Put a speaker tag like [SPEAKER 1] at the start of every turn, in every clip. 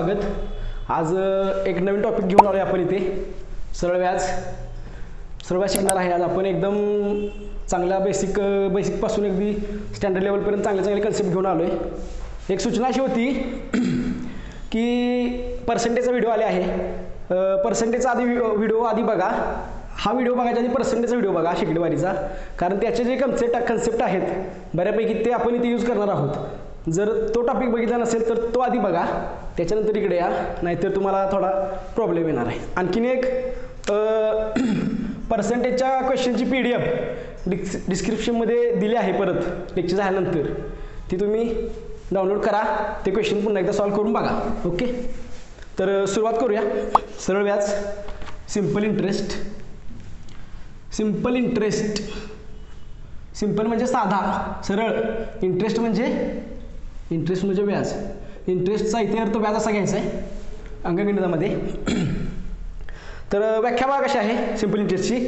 [SPEAKER 1] स्वागत. आज एक नवीन टॉपिक घेऊन आलो आपण इथे. सरळ व्याज. सरळ व्याज शिकणार आहे आज आपण. एकदम चांगल्या बेसिक बेसिकपासून अगदी स्टँडर्ड लेवलपर्यंत चांगले चांगले कन्सेप्ट घेऊन आलो आहे एक सूचना अशी होती की पर्सेंटेजचा व्हिडिओ आले आहे. पर्सेंटेजचा आधी व्हिडिओ आधी बघा. हा व्हिडिओ बघायच्या आधी पर्सेंटेजचा व्हिडिओ बघा शिकलेवारीचा कारण त्याचे जे कन्सेप्ट कन्सेप्ट आहेत बऱ्यापैकी ते आपण इथे यूज करणार आहोत. जर तो टॉपिक बघितला नसेल तर तो आधी बघा. त्याच्यानंतर इकडे या. नाहीतर तुम्हाला थोडा प्रॉब्लेम येणार आहे. आणखीन एक पर्सेंटेजच्या क्वेश्चनची पी डी एफ डिस् डिस्क्रिप्शनमध्ये दिली आहे परत. लेक्चर झाल्यानंतर. ती तुम्ही डाउनलोड करा. ते क्वेश्चन पुन्हा एकदा सॉल्व करून बघा. ओके तर सुरुवात करूया. सरळ व्याज. Simple interest simple interest simple म्हणजे साधा. सरळ. इंटरेस्ट म्हणजे इंटरेस्ट म्हणजे व्याज. इंटरेस्टचा इथे अर्थ व्याज असा घ्यायचा आहे अंकगणितामध्ये तर व्याख्या बघा कशी आहे सिंपल इंटरेस्टची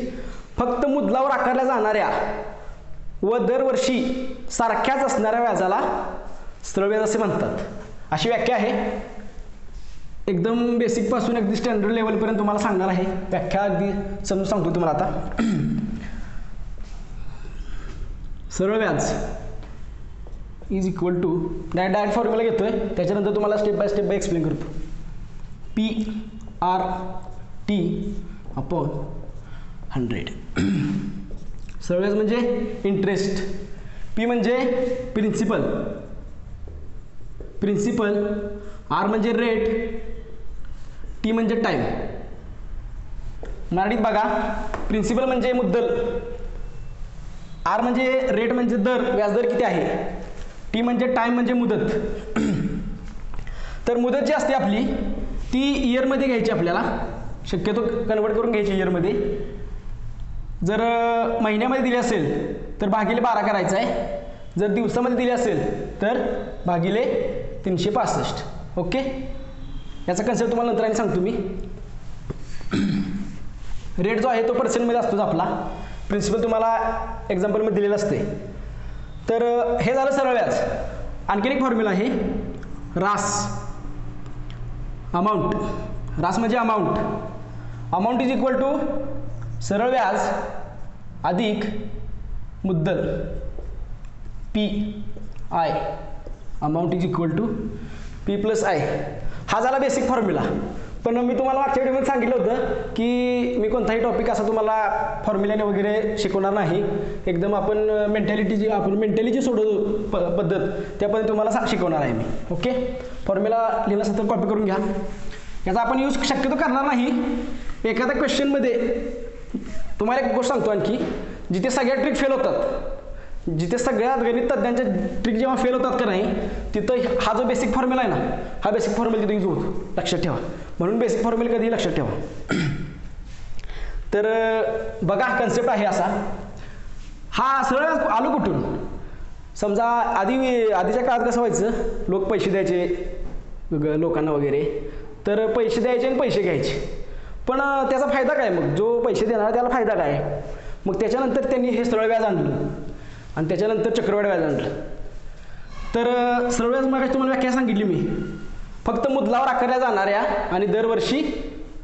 [SPEAKER 1] फक्त मुदलावर आकारल्या जाणाऱ्या व दरवर्षी सारख्याच असणाऱ्या व्याजाला सरळ व्याज असे म्हणतात. अशी व्याख्या आहे. एकदम बेसिकपासून अगदी स्टँडर्ड लेवलपर्यंत तुम्हाला सांगणार आहे. व्याख्या अगदी समजून सांगतो तुम्हाला आता. सरळ व्याज. Is equal to direct direct formula घेतोय. त्याच्यानंतर तुम्हाला step by step by explain करतो. P R T upon hundred सगळ्याच म्हणजे इंटरेस्ट पी म्हणजे प्रिन्सिपल प्रिन्सिपल आर म्हणजे रेट टी म्हणजे टाईम मराठीत बघा प्रिन्सिपल म्हणजे मुद्दल. आर म्हणजे रेट म्हणजे दर व्याजदर किती आहे? टी म्हणजे टाईम म्हणजे मुदत. तर मुदत जी असते आपली ती इयरमध्ये घ्यायची आपल्याला. शक्यतो कन्वर्ट करून घ्यायची इयरमध्ये जर महिन्यामध्ये दिली असेल तर भागिले बारा करायचं आहे. जर दिवसामध्ये दिली असेल तर भागिले तीनशे पासष्ट. ओके? याचा कन्सेप्ट तुम्हाला नंतर आणि सांगतो मी. रेट जो आहे तो पर्सेंटमध्ये असतोच आपला. प्रिन्सिपल तुम्हाला एक्झाम्पलमध्ये दिलेलं असते तर हे झालं सरळ व्याज. आणखीन एक फॉर्म्युला आहे. रास. अमाऊंट रास म्हणजे amount amount is equal to सरळ व्याज अधिक मुद्दल. P I amount is equal to P plus I हा झाला बेसिक फॉर्म्युला पण मी तुम्हाला मागच्या व्हिडिओमध्ये सांगितलं होतं की मी कोणताही टॉपिक असा तुम्हाला फॉर्म्युल्याने वगैरे शिकवणार नाही. एकदम आपण मेंटॅलिटी जी आपण मेंटॅलिटी सोडव प पद्धत त्यापर्यंत तुम्हाला सा- शिकवणार आहे मी. ओके? फॉर्म्युला लिहिलं असेल तर कॉपी करून घ्या. याचा आपण यूज शक्यतो करणार नाही. एखाद्या क्वेश्चनमध्ये तुम्हाला एक गोष्ट सांगतो आणखी जिथे सगळ्या ट्रिक फेल होतात. जिथे सगळ्यात गणित तज्ञांच्या ट्रिक जेव्हा फेल होतात का नाही तिथं हा जो बेसिक फॉर्म्युला आहे ना हा बेसिक फॉर्म्युला तिथे यूज लक्षात ठेवा. म्हणून बेसिक फॉर्म्युला कधी लक्षात ठेवा. तर बघा कन्सेप्ट आहे असा. हा सरळ आलो कुठून? समजा आधी आधीच्या काळात कसं व्हायचं? लोक पैसे द्यायचे लोकांना वगैरे. तर पैसे द्यायचे आणि पैसे घ्यायचे. पण त्याचा फायदा काय मग? जो पैसे देणार त्याला फायदा काय? मग त्याच्यानंतर त्यांनी हे सरळ व्याज आणलं. आणि त्याच्यानंतर चक्रवाढ व्याज आणलं. तर अं, व्याज मग तुम्हाला व्याख्या सांगितली मी. फक्त मुदलावर आकारल्या जाणाऱ्या आणि दरवर्षी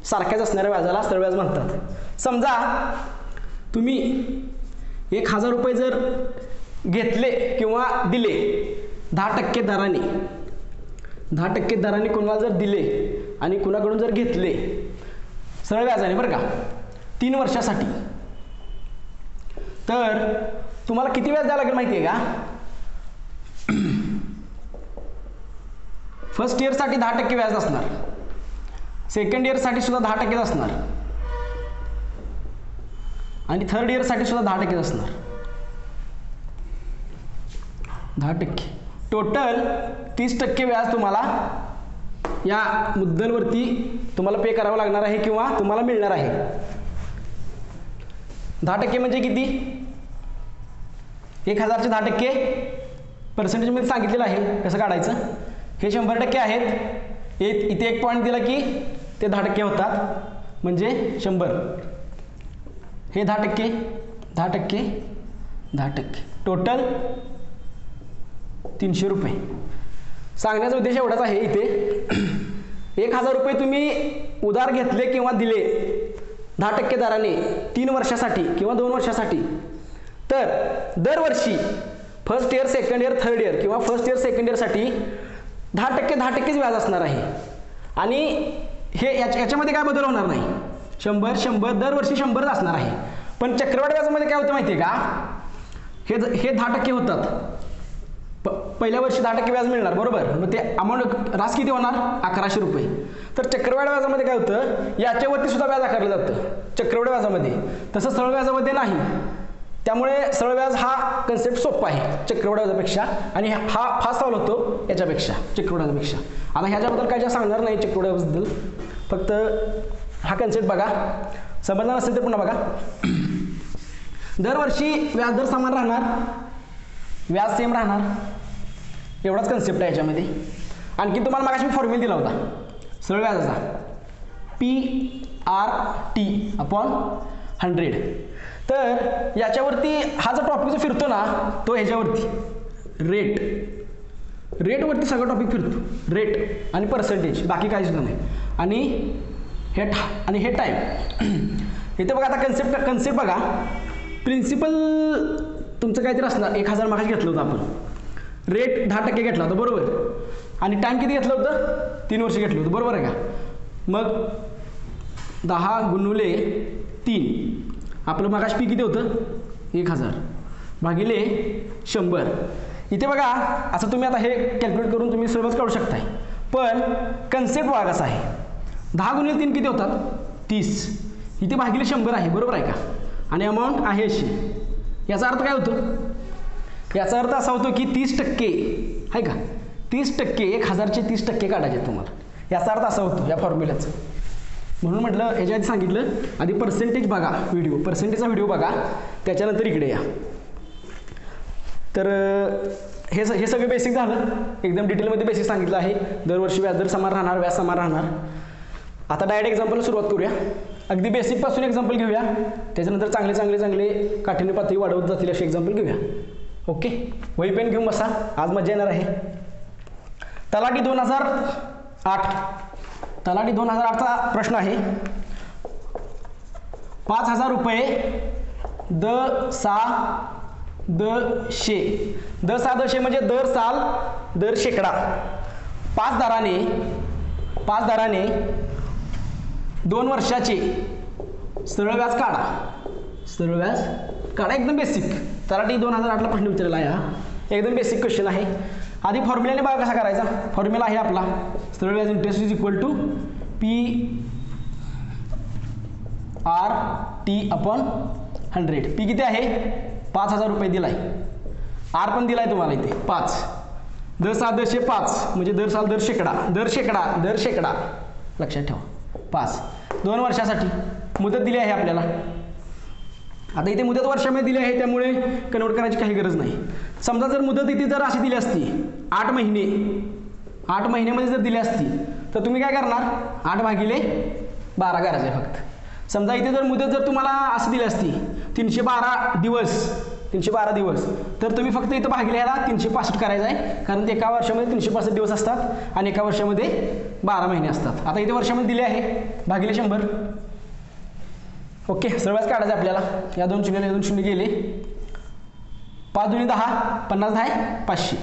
[SPEAKER 1] सारख्याच असणाऱ्या व्याजाला सरळ व्याज म्हणतात. समजा तुम्ही एक हजार रुपये जर घेतले किंवा दिले दहा टक्के दराने. दहा टक्के दराने कोणाला जर दिले आणि कुणाकडून जर घेतले सरळ व्याजाने बरं का? तीन वर्षासाठी. तर तुम्हाला किती व्याज द्यावं लागेल माहिती आहे का फर्स्ट इयरसाठी दहा टक्के व्याज असणार. सेकंड इयरसाठी सुद्धा दहा टक्केच असणार. आणि थर्ड इयरसाठी सुद्धा दहा टक्केच असणार. दहा टक्के. टोटल तीस टक्के व्याज तुम्हाला या मुद्दलवरती तुम्हाला पे करावं लागणार आहे किंवा तुम्हाला मिळणार आहे. दहा टक्के म्हणजे किती? एक हजारचे दहा टक्के पर्सेंटेजमध्ये सांगितलेलं आहे. कसं काढायचं? हे शंभर टक्के आहेत. एक इथे एक पॉईंट दिला की ते दहा टक्के होतात. म्हणजे शंभर. हे दहा टक्के दहा टक्के दहा टक्के. टोटल तीनशे रुपये. सांगण्याचा उद्देश एवढाच आहे इथे. एक हजार रुपये तुम्ही उधार घेतले किंवा दिले दहा टक्के दराने तीन वर्षासाठी किंवा दोन वर्षासाठी तर दरवर्षी first year second year third year किंवा फर्स्ट इयर सेकंड इयरसाठी दहा टक्के दहा टक्केच व्याज असणार आहे. आणि हे याच्या याच्यामध्ये काय बदल होणार नाही. शंभर शंभर दरवर्षी शंभरच असणार आहे. पण चक्रवाढ व्याजामध्ये काय होतं माहिती आहे का? हे ज- हे दहा टक्के होतात. प पहिल्या वर्षी दहा टक्के व्याज मिळणार बरोबर? मग ते अमाऊंट रास किती होणार? अकराशे रुपये. तर चक्रवाढ व्याजामध्ये काय होतं? याच्यावरती सुद्धा व्याज आकारलं जातं. चक्रवाढ व्याजामध्ये. तसं सरळ व्याजामध्ये नाही. त्यामुळे सरळ व्याज हा कन्सेप्ट सोपा आहे चक्रवाढ व्याजापेक्षा. आणि हा फास्ट सॉल्व होतो याच्यापेक्षा चक्रवाढ व्याजापेक्षा. आता ह्याच्याबद्दल काय ज्या सांगणार नाही चक्रवाढ व्याजाबद्दल. फक्त हा कन्सेप्ट बघा. समजणार नसेल तर पुन्हा बघा. दरवर्षी व्याजदर समान राहणार. व्याज सेम राहणार. एवढाच कन्सेप्ट आहे याच्यामध्ये आणखी तुम्हाला मागाशी मी फॉर्म्युला दिला होता. सरळ व्याजाचा. P R T upon hundred तर याच्यावरती हा जो टॉपिक जो फिरतो ना तो ह्याच्यावरती. रेट रेटवरती सगळं टॉपिक फिरतो. रेट आणि पर्सेंटेज बाकी काही सुद्धा नाही. आणि हे ठा आणि हे टाईम इथे बघा आता कन्सेप्ट कन्सेप्ट बघा. प्रिन्सिपल तुमचं काहीतरी असणार. एक हजार मागाशी घेतलं होतं आपण. रेट दहा टक्के घेतला होता बरोबर. आणि टाईम किती घेतलं होतं? तीन वर्ष घेतलं होतं. बरोबर आहे का? मग दहा गुणुले तीन. आपलं मागाश पी किती होतं? एक हजार. भागिले शंभर. इथे बघा असं तुम्ही आता हे कॅल्क्युलेट करून तुम्ही सर्वच काढू शकताय. पण कन्सेप्ट बघा आहे. दहा गुणिले तीन किती होतात? तीस. इथे भागिले शंभर आहे बरोबर आहे का? आणि अमाऊंट आहे अशी. याचा अर्थ काय होतो? याचा अर्थ असा होतो की तीस टक्के आहे का? तीस टक्के एक हजारचे तीस टक्के काढायचे तुम्हाला. याचा अर्थ असा होतो या फॉर्म्युल्याचं म्हणून म्हटलं याच्या आधी सांगितलं आधी पर्सेंटेज बघा व्हिडिओ पर्सेंटेजचा व्हिडिओ बघा त्याच्यानंतर इकडे या. तर हे स हे सगळं बेसिक झालं. एकदम डिटेलमध्ये बेसिक सांगितलं आहे. दरवर्षी व्याजदर समान राहणार व्याज समान राहणार. आता डायरेक्ट एक्झाम्पल सुरुवात करूया. अगदी बेसिकपासून एक्झाम्पल घेऊया. त्याच्यानंतर चांगले चांगले चांगले काठीण्य पातळी वाढवत जातील असे एक्झाम्पल घेऊया. ओके वही पेन घेऊन बसा. आज मजा येणार आहे. तलाठी दोन हजार आठ. तलाठी दोन हजार आठचा प्रश्न आहे. पाच हजार रुपये द सा द शे. द सा द शे म्हणजे दर साल दर शेकडा. पाच दराने पाच दराने दोन वर्षाचे सरळ व्याज काढा. सरळ व्याज काढा एकदम बेसिक तलाठी दोन हजार आठला प्रश्न विचारला आहे हा एकदम बेसिक क्वेश्चन आहे. आधी फॉर्म्युल्याने बघा कसा करायचा. फॉर्म्युला आहे आपला. सरळ व्याज interest is equal to P R T upon hundred P किती आहे? पाच हजार रुपये दिलाय. आर पण दिलाय तुम्हाला इथे. पाच. दर साल दरशे पाच. म्हणजे दर साल दर शेकडा. दर शेकडा. दर शेकडा. लक्षात ठेवा. पाच. दोन वर्षासाठी. मुदत दिली आहे आपल्याला. आता इथे मुदत वर्षामध्ये दिली आहे. त्यामुळे कन्वर्ट करायची काही गरज नाही. समजा जर मुदत इथे जर अशी दिली असती आठ महिने आठ महिन्यामध्ये जर दिली असती तर तुम्ही काय करणार? आठ भागिले बारा करायचे फक्त. समजा इथे जर मुदत जर तुम्हाला असं दिली असती तीनशे बारा दिवस तीनशे बारा दिवस तर तुम्ही फक्त इथं भागिले ह्याला तीनशे पासष्ट करायचं आहे. कारण ते एका वर्षामध्ये तीनशे पासष्ट दिवस असतात आणि एका वर्षामध्ये बारा महिने असतात. आता इथे वर्षामध्ये दिले आहे. भागिले शंभर. ओके सर्वच काढायचं आपल्याला. या दोन शून्य या दोन शून्य गेले. पाच दोन्ही दहा पन्नास दहा आहे पाचशे.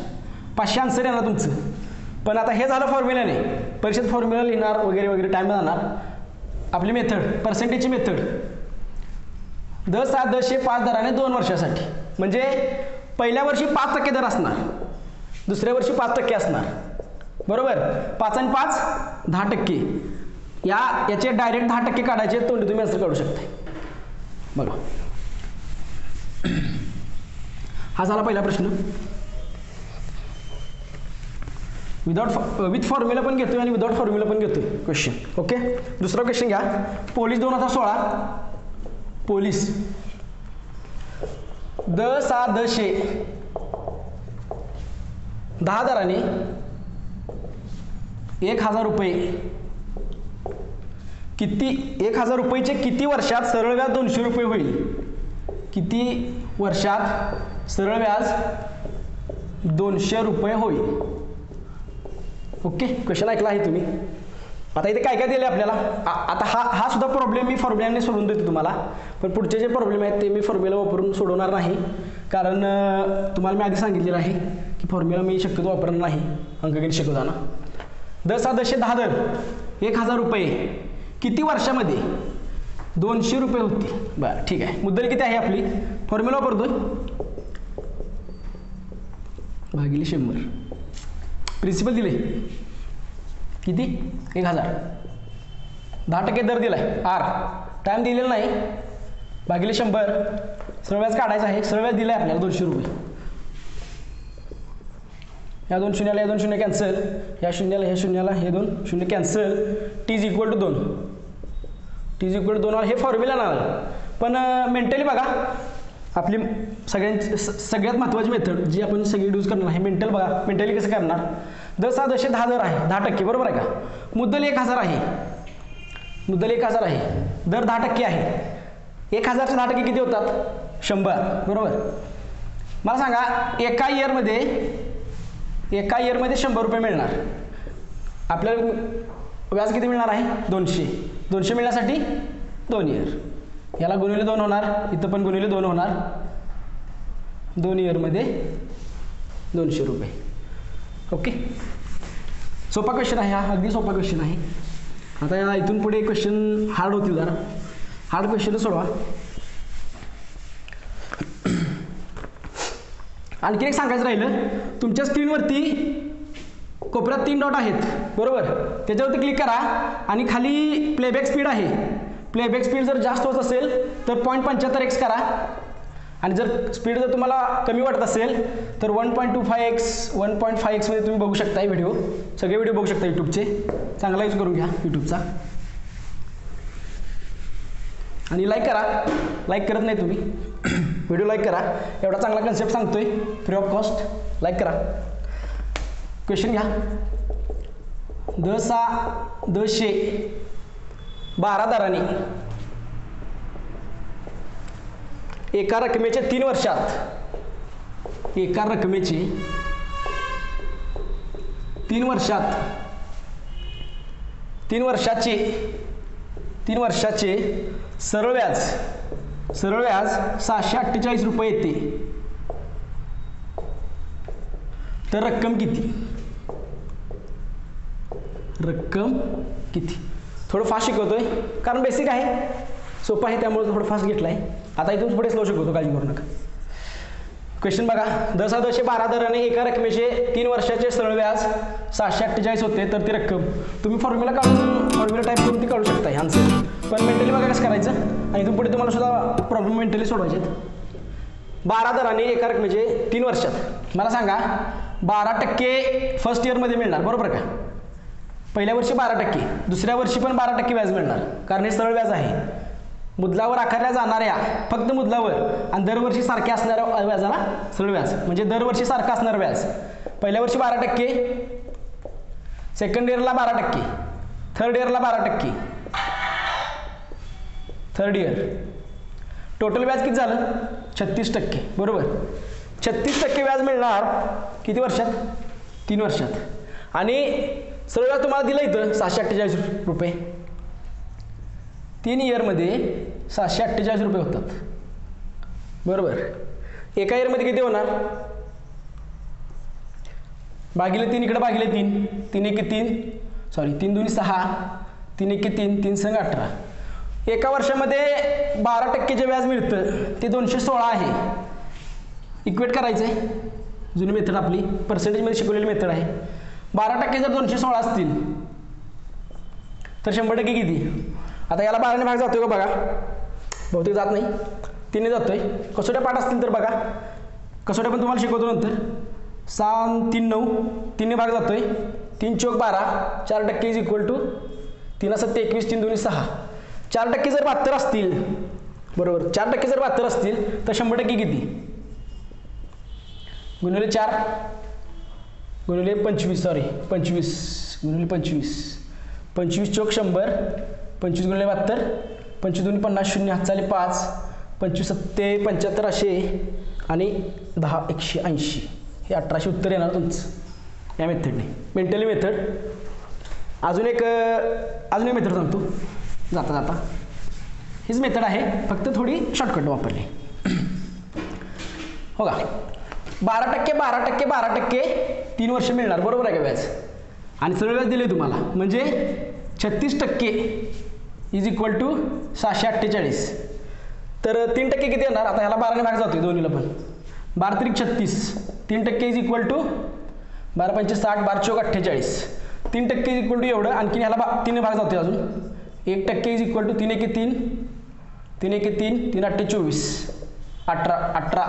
[SPEAKER 1] पाचशे आन्सर येणार तुमचं. पण आता हे झालं फॉर्म्युल्याने परीक्षेत फॉर्म्युला लिहिणार वगैरे वगैरे टाईम जाणार. आपली मेथड पर्सेंटेजची मेथड दर सात दशे पाच दराने दोन वर्षासाठी. म्हणजे पहिल्या वर्षी पाच टक्के दर असणार. दुसऱ्या वर्षी पाच टक्के असणार. बरोबर? पाच आणि पाच दहा टक्के. या याचे डायरेक्ट दहा टक्के काढायचे तोंडी तुम्ही असं काढू शकता बघा. हा झाला पहिला प्रश्न. विदाउट विथ फॉर्म्युला पण घेतोय आणि विदाउट फॉर्म्युला पण घेतोय. क्वेश्चन ओके दुसरा क्वेश्चन घ्या. पोलीस दोन हजार सोळा. पोलीस द सा दशे दहा दराने एक हजार रुपये. किती एक हजार रुपयेचे किती वर्षात सरळ व्याज दोनशे रुपये होईल? किती वर्षात सरळ व्याज दोनशे रुपये होईल? ओके क्वेश्चन ऐकला आहे तुम्ही. आता इथे काय काय दिलं आपल्याला? आ- आता हा हा सुद्धा प्रॉब्लेम मी फॉर्म्युल्याने सोडून देतो तुम्हाला. पण पुढचे जे प्रॉब्लेम आहेत ते मी फॉर्म्युला वापरून सोडवणार नाही. कारण तुम्हाला मी आधी सांगितलेलं आहे की फॉर्म्युला मी शक्यतो वापरणार नाही. अंकगणित शिकवताना दस हा दशे दहा दर एक हजार रुपये. किती वर्षामध्ये? दोनशे रुपये होती. बरं ठीक आहे. मुद्दल किती आहे आपली? फॉर्म्युला वापरतोय? भागिले शंभर. प्रिन्सिपल दिले किती? एक हजार. दहा टक्के दर दिलाय. आर. टाईम दिलेला नाही. भागिले शंभर. सरळ व्याज काढायचं आहे. सरळ दिलं आहे आपल्याला दोनशे रुपये. या दोन शून्याला या दोन शून्य कॅन्सल या शून्याला ह्या शून्याला हे दोन शून्य cancel T is equal to दोन. टी इज इक्वल टू दोन. हे फॉर्म्युला ना पण मेंटली बघा. आपली सगळ्यांची स- सगळ्यात महत्त्वाची मेथड जी आपण सगळी यूज करणार आहे मेंटल बघा मेंटली कसं करणार? दस हा दशे दहा दर आहे दहा टक्के बरोबर आहे का? मुद्दल एक हजार आहे. मुद्दल एक हजार आहे. दर दहा टक्के आहे. एक हजारचे दहा टक्के किती होतात? शंभर बरोबर? मला सांगा एका इयरमध्ये एका इयरमध्ये शंभर रुपये मिळणार. आपल्याला व्याज किती मिळणार आहे? दोनशे. दोनशे मिळण्यासाठी दोन इयर याला गुणिले दोन होणार इथं पण गुणिले दोन होणार. दोन इयरमध्ये दोनशे रुपये. ओके सोपा क्वेश्चन आहे हा. अगदी सोपा क्वेश्चन आहे. आता या इथून पुढे क्वेश्चन हार्ड होतील जरा. हार्ड क्वेश्चन सोडवा. आणखी एक सांगायचं राहिलं. तुमच्या स्क्रीनवरती कोपऱ्यात तीन डॉट आहेत. बरोबर? त्याच्यावरती क्लिक करा. आणि खाली प्लेबॅक स्पीड आहे. प्लेबॅक स्पीड जर जास्त होत असेल तर पॉईंट पंच्याहत्तर एक्स करा. आणि जर स्पीड जर तुम्हाला कमी वाटत असेल तर one point two five X one point five एक्समध्ये तुम्ही बघू शकता व्हिडिओ सगळे व्हिडिओ बघू शकता यूट्यूबचे चांगला यूज करून घ्या यूट्यूबचा आणि लाईक करा. लाईक करत नाही तुम्ही. व्हिडिओ लाईक करा. एवढा चांगला कन्सेप्ट सांगतोय. फ्री ऑफ कॉस्ट लाईक करा. क्वेश्चन घ्या. दसा दशे बारा दराने. एका रकमेचे तीन वर्षात. एका रकमेची तीन वर्षात. तीन वर्षाचे तीन वर्षाचे सरळ व्याज. सरळ व्याज सहाशे अठ्ठेचाळीस रुपये येते. तर रक्कम किती? रक्कम किती? थोडं फास्ट शिकवतोय कारण बेसिक आहे. सोपं आहे त्यामुळे थोडं फास्ट घेतलं आहे आता इथून पुढे स्लो शिकवतो काळजी करू नका. क्वेश्चन बघा. दस दशे बारा दराने एका रकमेचे तीन वर्षाचे सरळ व्याज सहाशे अठ्ठेचाळीस होते तर ती रक्कम. तुम्ही फॉर्म्युला काढून फॉर्म्युला टाईप करून ती काढू शकता आन्सर पण मेंटली बघा कसं करायचं. आणि इथून पुढे तुम्हाला सुद्धा प्रॉब्लेम मेंटली सोडवायचे आहेत. बारा दराने एका रकमेचे तीन वर्षात. मला सांगा बारा टक्के फर्स्ट इयरमध्ये मिळणार बरोबर का? पहिल्या वर्षी बारा टक्के दुसऱ्या वर्षी पण बारा टक्के व्याज मिळणार कारण हे सरळ व्याज आहे. मुदलावर आकारल्या जाणाऱ्या फक्त मुदलावर आणि दरवर्षी सारख्या असणाऱ्या व्याजाला सरळ व्याज. म्हणजे दरवर्षी सारखं असणारं व्याज. पहिल्या वर्षी बारा टक्के सेकंड इयरला बारा टक्के थर्ड इयरला बारा टक्के. थर्ड इयर टोटल व्याज किती झालं? छत्तीस टक्के. बरोबर? छत्तीस टक्के व्याज मिळणार किती वर्षात? तीन वर्षात. आणि सरळ व्याज तुम्हाला दिलं इथं सहाशे अठ्ठेचाळीस रुपये. तीन इयरमध्ये सहाशे अठ्ठेचाळीस रुपये होतात. बरोबर? एका इयरमध्ये किती होणार? भागिले तीन इकडे भागिले तीन. तीन एक तीन. सॉरी तीन दोन्ही सहा. तीन एक तीन तीन संघ अठरा. एका वर्षामध्ये बारा टक्के जे व्याज मिळतं. ते दोनशे सोळा आहे. इक्वेट करायचं आहे जुनी मेथड आपली. पर्सेंटेजमध्ये शिकवलेली मेथड आहे. बारा टक्के जर दोनशे सोळा असतील तर शंभर टक्के किती? आता याला बाराने भाग जातोय का बघा. बहुतेक जात नाही. तिने जातोय. कसोट्या पाठ असतील तर बघा. कसोट्या पण तुम्हाला शिकवतो नंतर. सहा तीन नऊ. तीनने भाग जातोय. तीन चौक बारा. चार टक्के इज इक्वल टू तीन सत्ते एकवीस तीन दोन्ही सहा. चार टक्के जर बहात्तर असतील बरोबर. चार टक्के जर बहात्तर असतील तर शंभर टक्के किती? गुणिले चार. गुणिले पंचवीस सॉरी पंचवीस. गुणिले पंचवीस. पंचवीस चौक शंभर. पंचवीस गुणले बहात्तर पंचवीस दोन्ही पन्नास शून्य हातचाले पाच पंचवीस सत्ते पंच्याहत्तर असे आणि दहा एकशे ऐंशी. हे अठराशे उत्तर येणार तुमचं या मेथडने. मेंटली मेथड अजून एक अजून एक मेथड सांगतो. जाता जाता. हीच मेथड आहे फक्त थोडी शॉर्टकट वापरली. हो का? बारा टक्के बारा टक्के बारा टक्के तीन वर्ष मिळणार. बरोबर आहे का व्याज? आणि सगळं व्याज दिले तुम्हाला. म्हणजे छत्तीस टक्के इज इक्वल टू सहाशे अठ्ठेचाळीस. तर तीन टक्के किती येणार? आता ह्याला बाराने भाग जातोय दोन्हीला पण. बारा त्रिक छत्तीस. तीन टक्के इज इक्वल टू बारा पंचे साठ बारा चौक अठ्ठेचाळीस. तीन टक्के इज इक्वल टू एवढं. आणखीन ह्याला बा तीन भाग जातोय अजून. एक टक्के इज इक्वल टू तीन एके तीन. तीन एके तीन तीन अठ्ठे चोवीस. अठरा अठरा.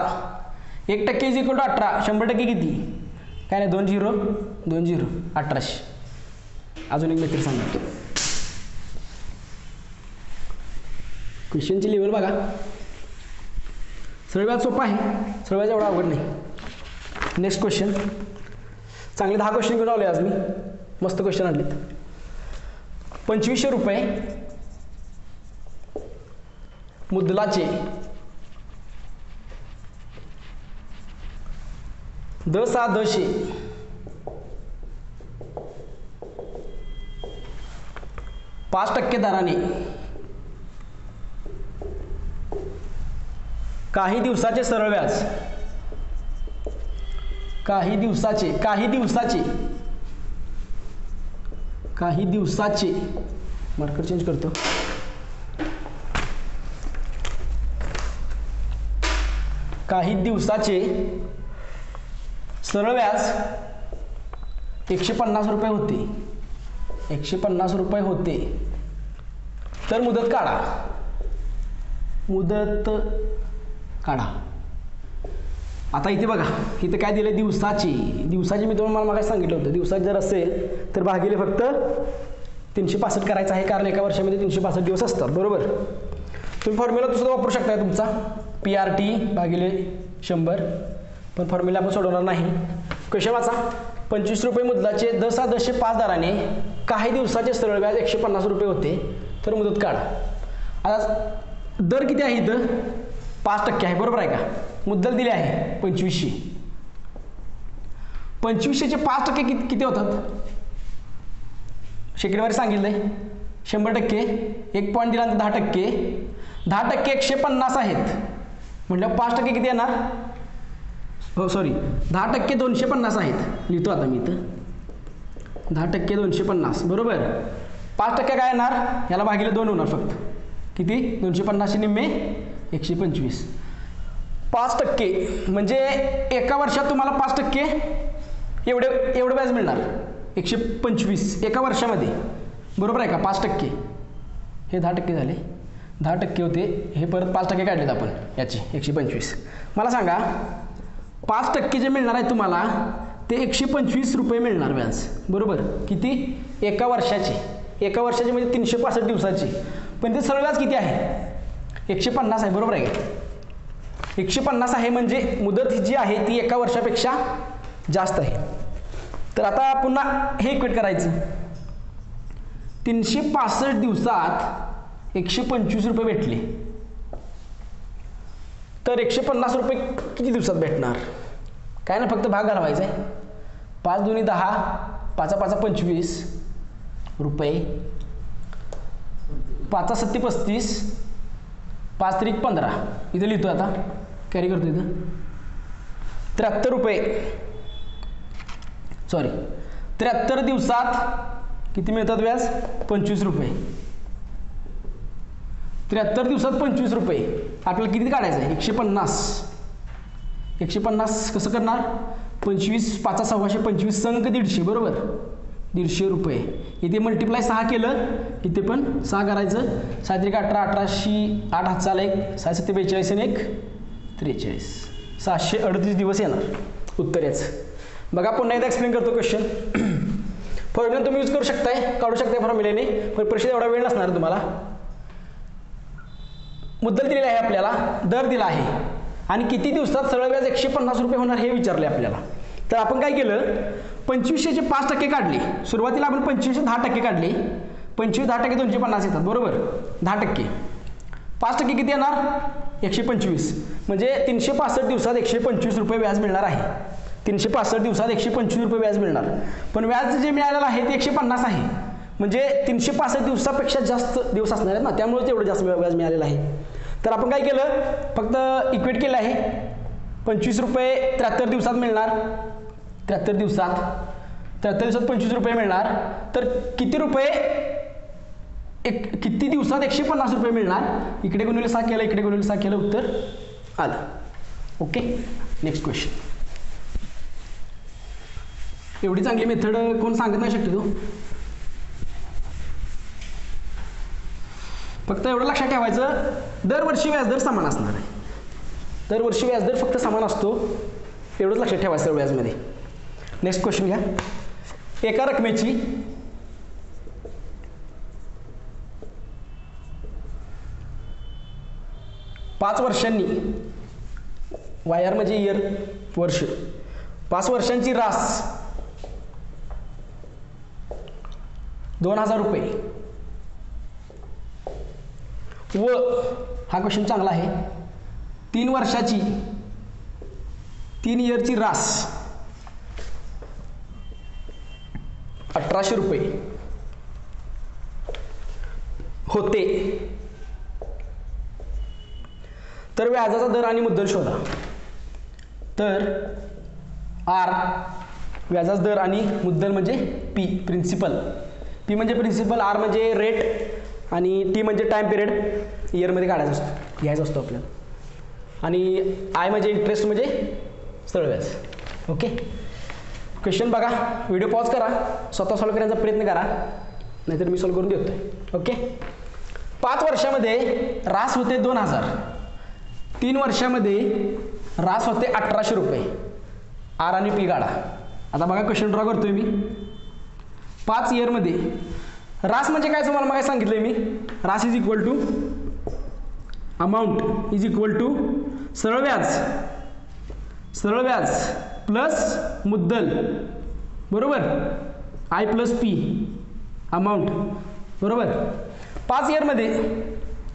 [SPEAKER 1] एक टक्के इज इक्वल टू अठरा. शंभर टक्के किती? काय नाही दोन झिरो दोन झिरो अठराशे. अजून एक मेथड सांगतो क्वेश्चनची लेवल बघा. सर्वात सोपा आहे. सर्वात एवढा अवघड नाही. नेक्स्ट क्वेश्चन चांगले दहा क्वेश्चन घेऊन आले आज मी. मस्त क्वेश्चन आणलेत. पंचवीसशे रुपये मुदलाचे द सहा दशे पाच टक्के दराने. काही दिवसाचे सरळ व्याज. काही दिवसाचे काही दिवसाचे. काही दिवसाचे. मार्कर चेंज करतो. काही दिवसाचे सरळ व्याज एकशे पन्नास रुपये होते. एकशे पन्नास रुपये होते. तर मुदत काढा. मुदत काढा. आता इथे बघा इथे काय दिलं दिवसाची. दिवसाची मी तुम्हाला मला सांगितलं होतं. दिवसाची जर असेल तर भागिले फक्त तीनशे पासष्ट करायचं आहे. कारण एका वर्षामध्ये तीनशे पासष्ट दिवस असतात. बरोबर? तुम्ही फॉर्म्युला सुद्धा वापरू शकताय तुमचा? पी आर टी भागिले शंभर. पण फॉर्म्युला आपण सोडवणार नाही. क्वेश्चन वाचा? पंचवीस रुपये मुदलाचे दस दशे पाच दराने काही दिवसाचे सरळ व्याज एकशे पन्नास रुपये होते. तर मुदत काढा. आता दर किती आहे इथं? पाच टक्के आहे. बरोबर आहे का? मुद्दल दिले आहे पंचवीसशे. पंचवीसशेचे पाच टक्के किती किती होतात? शेकडेवारी सांगितलंय. शंभर टक्के. एक पॉईंट दिल्यानंतर दहा टक्के. दहा टक्के एकशे पन्नास आहेत. म्हटलं पाच टक्के किती येणार? हो सॉरी दहा टक्के दोनशे पन्नास आहेत. लिहितो आता मी इथं. दहा टक्के दोनशे पन्नास. बरोबर? पाच टक्के काय येणार? याला भागिले दोन होणार फक्त. किती? दोनशे पन्नासशे निम्मे एकशे पंचवीस. पाच टक्के. म्हणजे एका वर्षात तुम्हाला पाच टक्के एवढे एवढं व्याज मिळणार. एकशे पंचवीस. एका वर्षामध्ये. बरोबर आहे का? पाच टक्के. हे दहा टक्के झाले. दहा टक्के होते. हे परत पाच टक्के काढलेत आपण. याचे एकशे पंचवीस. मला सांगा पाच टक्के जे मिळणार आहे तुम्हाला ते एकशे पंचवीस रुपये मिळणार व्याज. बरोबर? किती? एका वर्षाचे. एका वर्षाचे म्हणजे तीनशे पासष्ट दिवसाची. पण ते सरळ व्याज किती आहे? एकशे पन्नास आहे. बरोबर आहे एकशे पन्नास आहे म्हणजे मुदत जी आहे ती एका वर्षापेक्षा जास्त आहे. तर आता पुन्हा हे इक्वेट करायचं. तीनशे पासष्ट दिवसात एकशे पंचवीस रुपये भेटले. तर एकशे पन्नास रुपये किती दिवसात भेटणार? काय ना फक्त भाग घालवायचा आहे. पाच दोन्ही दहा पाचा पाचा पंचवीस रुपये. पाचा सत्ती पस्तीस पाच त्रिक पंधरा. इथं लिहितो आता. कॅरी करतो इथं. त्र्याहत्तर रुपये. सॉरी त्र्याहत्तर दिवसात किती मिळतात व्याज? पंचवीस रुपये. त्र्याहत्तर दिवसात पंचवीस रुपये. आपल्याला किती काढायचं आहे? एकशे पन्नास. एकशे पन्नास कसं करणार? पंचवीस पाचा सव्वाशे पंचवीस संक दीडशे बरोबर? दीडशे रुपये. इथे मल्टिप्लाय सहा केलं इथे पण सहा करायचं. सात एक अठरा अठराशे आठ हात चाला एक सहा सत्ते बेचाळीस आणि एक त्रेचाळीस. सहाशे अडतीस दिवस येणार. उत्तर याचं. बघा पुन्हा एकदा एक्सप्लेन करतो क्वेश्चन फॉर्म्युला तुम्ही यूज करू शकताय काढू शकताय फॉर्म्युल्याने पण प्रश्न एवढा वेळ नसणार तुम्हाला. मुद्दल दिलेला आहे आपल्याला दर दिला आहे. आणि किती दिवसात सरळ व्याज एकशे पन्नास रुपये होणार हे विचारले आपल्याला. तर आपण काय केलं? पंचवीसशेचे पाच टक्के काढले. सुरुवातीला आपण पंचवीसशे दहा टक्के काढले. पंचवीस दहा टक्के दोनशे पन्नास येतात. बरोबर? दहा टक्के. पाच टक्के किती येणार? एकशे पंचवीस. म्हणजे तीनशे पासष्ट दिवसात एकशे पंचवीस रुपये व्याज मिळणार आहे. तीनशे पासष्ट दिवसात एकशे पंचवीस रुपये व्याज मिळणार. पण व्याज जे मिळालेलं आहे ते एकशे पन्नास आहे. म्हणजे तीनशे पासष्ट दिवसापेक्षा जास्त दिवस असणार आहेत ना त्यामुळे तेवढं जास्त व्याज मिळालेलं आहे. तर आपण काय केलं? फक्त इक्वेट केलं आहे. पंचवीस रुपये त्र्याहत्तर दिवसात मिळणार. त्र्याहत्तर दिवसात. त्र्याहत्तर दिवसात पंचवीस रुपये मिळणार. तर किती रुपये? एक किती दिवसात एकशे पन्नास रुपये मिळणार? इकडे गुणिले सहा केलं इकडे गुणिले सहा केलं उत्तर आलं. ओके? नेक्स्ट क्वेश्चन एवढी चांगली मेथड कोण सांगत नाही शकतो फक्त एवढं लक्षात ठेवायचं दरवर्षी व्याजदर समान असणार आहे. दरवर्षी व्याजदर फक्त समान असतो एवढंच लक्षात ठेवायचं व्याजमध्ये. नेक्स्ट क्वेश्चन घ्या. एका रकमेची पाच वर्षांनी वायर म्हणजे इयर वर्ष. पाच वर्षांची रास दोन हजार रुपये. व हा क्वेश्चन चांगला आहे. तीन वर्षाची तीन इयरची रास. अठराशे रुपये होते. तर व्याजाचा दर आणि मुद्दल शोधा. तर आर व्याजाचा दर आणि मुद्दल म्हणजे पी प्रिन्सिपल पी म्हणजे प्रिन्सिपल आर म्हणजे रेट आणि टी म्हणजे टाईम पिरियड इयरमध्ये काढायचा असतो. घ्यायचा असतो आपल्याला आणि आय म्हणजे इंटरेस्ट म्हणजे सरळ व्याज. ओके क्वेश्चन बघा. व्हिडिओ पॉज करा. स्वतः सॉल्व करण्याचा प्रयत्न करा. नाहीतर मी सॉल्व करून देतो ओके पाच वर्षामध्ये रास होते दोन हजार. तीन वर्षामध्ये रास होते अठराशे रुपये. आर आणि पी गाडा. आता बघा क्वेश्चन ड्रॉ करतोय मी. पाच इयरमध्ये रास म्हणजे काय तुम्हाला मग सांगितलंय मी? रास is equal to amount is equal to सरळ व्याज. सरळ व्याज प्लस मुद्दल. बरोबर? आय प्लस पी अमाऊंट बरोबर? पाच इयरमध्ये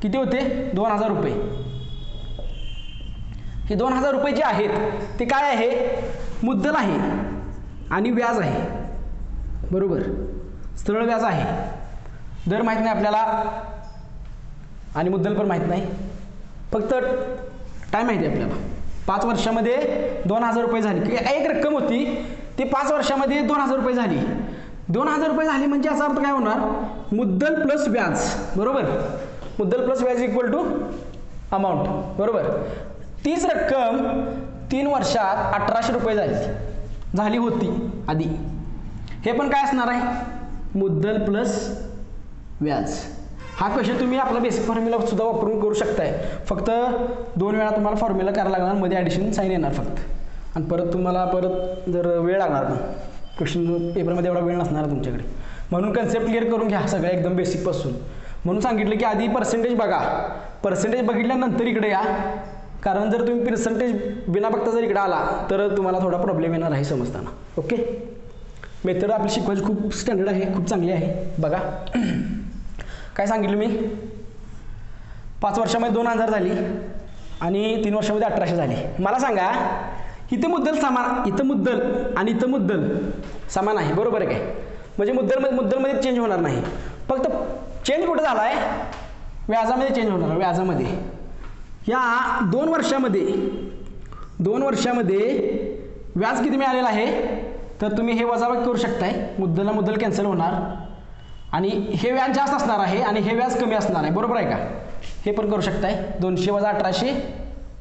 [SPEAKER 1] किती होते? दोन हजार रुपये. हे दोन हजार रुपये जे आहेत ते काय आहे? मुद्दल आहे आणि व्याज आहे. बरोबर? सरळ व्याज आहे. दर माहीत नाही आपल्याला. आणि मुद्दल पण माहीत नाही. फक्त टाईम माहिती आहे आपल्याला. पाच वर्षामध्ये दोन हजार रुपये झाली. की एक रक्कम होती. ती पाच वर्षामध्ये दोन हजार रुपये झाली. दोन हजार रुपये झाली म्हणजे याचा अर्थ काय होणार? मुद्दल प्लस व्याज. बरोबर? मुद्दल प्लस व्याज इक्वल टू अमाऊंट बरोबर? तीच रक्कम तीन वर्षात अठराशे रुपये झाली. झाली होती आधी. हे पण काय असणार आहे? मुद्दल प्लस व्याज. हा क्वेश्चन तुम्ही आपला बेसिक फॉर्म्युला सुद्धा वापरून करू शकताय. फक्त दोन वेळा तुम्हाला फॉर्म्युला करायला लागणार मध्ये ॲडिशन साईन येणार फक्त. आणि परत तुम्हाला परत जर वेळ लागणार पण क्वेश्चन पेपरमध्ये एवढा वेळ नसणार तुमच्याकडे. म्हणून कन्सेप्ट क्लिअर करून घ्या सगळ्या एकदम बेसिकपासून म्हणून सांगितलं की आधी पर्सेंटेज बघा. पर्सेंटेज बघितल्यानंतर इकडे या. कारण जर तुम्ही पर्सेंटेज बिना बघता जर इकडे आला तर तुम्हाला थोडा प्रॉब्लेम येणार आहे समजताना. ओके मेथड आपली शिकवायची खूप स्टँडर्ड आहे खूप चांगली आहे. बघा. काय सांगितलं मी? पाच वर्षामध्ये दोन हजार झाली आणि तीन वर्षामध्ये अठराशे झाली. मला सांगा इथं मुद्दल समान इथं मुद्दल आणि इथं मुद्दल समान आहे. बरोबर आहे काय? म्हणजे मुद्दल मुद्दलमध्ये चेंज होणार नाही. फक्त चेंज कुठं झाला आहे व्याजामध्ये चेंज होणार व्याजामध्ये. या दोन वर्षामध्ये दोन वर्षामध्ये व्याज किती मिळालेलं आहे? तर तुम्ही हे वजाबाकी करू शकताय. मुद्दलला मुद्दल कॅन्सल होणार. आणि हे व्याज जास्त असणार आहे आणि हे व्याज कमी असणार आहे. बरोबर आहे का? हे पण करू शकताय. दोनशे वजा अठराशे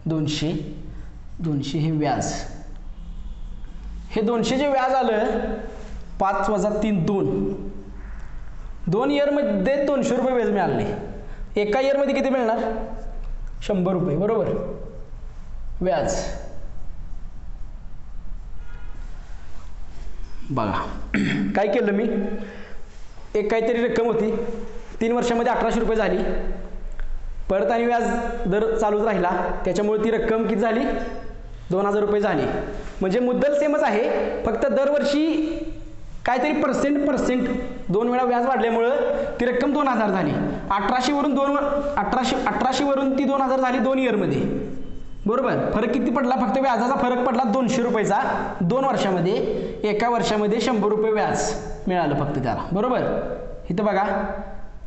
[SPEAKER 1] दोनशे दोनशे हे व्याज. हे दोनशे जे व्याज आलं पाच वजा तीन दोन. दोन इयरमध्ये दोनशे रुपये व्याज मिळाले. एका इयरमध्ये किती मिळणार? शंभर रुपये. बरोबर? व्याज. बघा. काय केलं मी? एक काहीतरी रक्कम होती. तीन वर्षामध्ये अठराशे रुपये झाली. परत आणि व्याज दर चालूच राहिला. त्याच्यामुळे ती रक्कम किती झाली? दोन हजार रुपये झाली. म्हणजे मुद्दल सेमच आहे. फक्त दरवर्षी काहीतरी पर्सेंट पर्सेंट दोन वेळा व्याज वाढल्यामुळं ती रक्कम दोन हजार झाली. अठराशेवरून दोन अठराशे अठराशेवरून ती दोन हजार झाली दोन इयरमध्ये बरोबर. फरक किती पडला? फक्त व्याजाचा फरक पडला दोनशे रुपयेचा. दोन वर्षामध्ये एका वर्षामध्ये शंभर रुपये व्याज मिळालं फक्त त्याला. बरोबर? इथं बघा.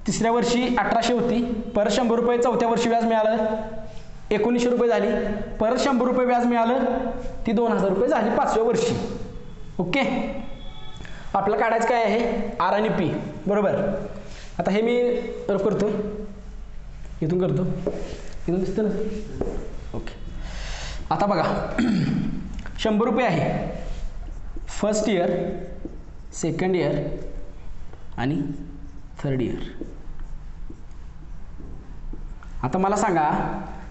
[SPEAKER 1] तिसऱ्या वर्षी अठराशे होती. परत शंभर रुपये चौथ्या वर्षी व्याज मिळालं. एकोणीसशे रुपये झाली. परत शंभर रुपये व्याज मिळालं. ती दोन हजार रुपये झाली पाचव्या वर्षी. ओके? आपलं काढायचं काय आहे? आर आणि पी. बरोबर? आता हे मी करतो. इथून करतो. इथून दिसतं ना? आता बघा. शंभर रुपये आहे. फर्स्ट इयर सेकंड इयर आणि थर्ड इयर आता मला सांगा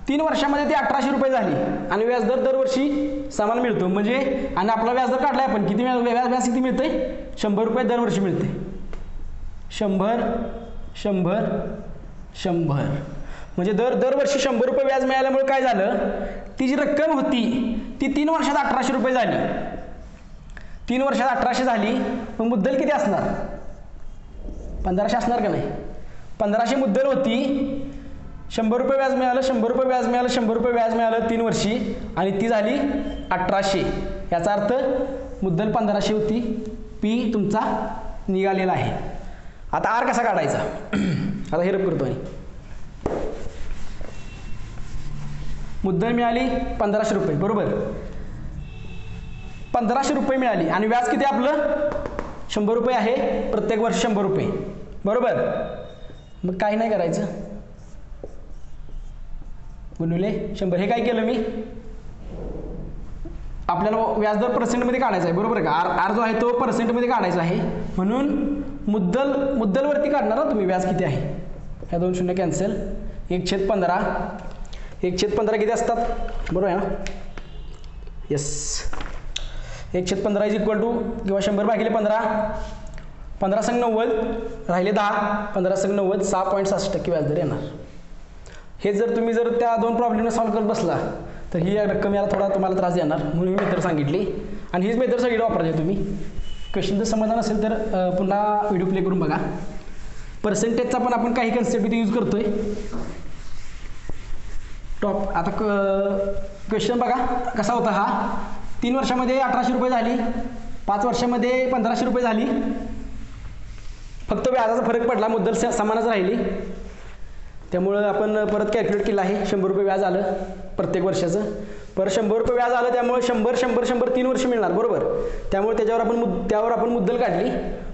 [SPEAKER 1] तीन वर्षामध्ये ती अठराशे रुपये झाली आणि व्याजदर दरवर्षी समान मिळतो. म्हणजे आणि आपला व्याजदर काढलाय आपण किती व्याज व्याज व्याज किती मिळते शंभर रुपये दरवर्षी मिळते शंभर शंभर शंभर. म्हणजे दर दरवर्षी शंभर रुपये व्याज मिळाल्यामुळे काय झालं? ती जी रक्कम होती ती तीन वर्षात अठराशे रुपये झाली. तीन वर्षात अठराशे झाली मग मुद्दल किती असणार? पंधराशे असणार का नाही? पंधराशे मुद्दल होती शंभर रुपये व्याज मिळालं शंभर रुपये व्याज मिळालं शंभर रुपये व्याज मिळालं तीन वर्षी आणि ती झाली अठराशे. याचा अर्थ मुद्दल पंधराशे होती पी तुमचा निघालेला आहे. आता आर कसा काढायचा? आता हे रप करतो आणि मुद्दल मिळाली पंधराशे रुपये बरोबर? पंधराशे रुपये मिळाली. आणि व्याज किती आपलं? शंभर रुपये आहे. प्रत्येक वर्ष शंभर रुपये. बरोबर? मग काही नाही करायचं. गुणुले शंभर. हे काय केलं मी? आपल्याला व्याजदर पर्सेंटमध्ये काढायचा आहे. बरोबर का? आर आर जो आहे तो पर्सेंटमध्ये काढायचा आहे. म्हणून मुद्दल मुद्दलवरती काढणार ना तुम्ही. व्याज किती आहे? ह्या दोन शून्य कॅन्सल एक छेद पंधरा. एक छेद पंधरा किती असतात? बरोबर आहे ना? येस एक छेद पंधरा इज इक्वल टू किंवा शंभर भागिले पंधरा. पंधरा संग नव्वद राहिले दहा. पंधरा संग नव्वद सहा पॉईंट साठ टक्के व्याजदर येणार. हे जर तुम्ही जर त्या दोन प्रॉब्लेमला सॉल्व्ह करत बसला तर ही रक्कम याला थोडा तुम्हाला त्रास देणार. म्हणून ही मेथड सांगितली. आणि हीच मेथड सगळी वापरायची तुम्ही. क्वेश्चन जर समाधान असेल तर पुन्हा व्हिडिओ प्ले करून बघा. पर्सेंटेजचा पण आपण काही कन्सेप्ट इथे यूज करतोय. टॉप आता क्वेश्चन बघा कसा होता हा? तीन वर्षामध्ये अठराशे रुपये झाली पाच वर्षामध्ये पंधराशे रुपये झाली. फक्त व्याजाचा फरक पडला मुद्दल समानच राहिली. त्यामुळं आपण परत कॅल्क्युलेट केलं आहे शंभर रुपये व्याज आलं प्रत्येक वर्षाचं. परत शंभर रुपये व्याज आलं त्यामुळे शंभर शंभर शंभर तीन वर्ष मिळणार बरोबर. त्यामुळे त्याच्यावर आपण मुद त्यावर आपण मुद्दल काढली.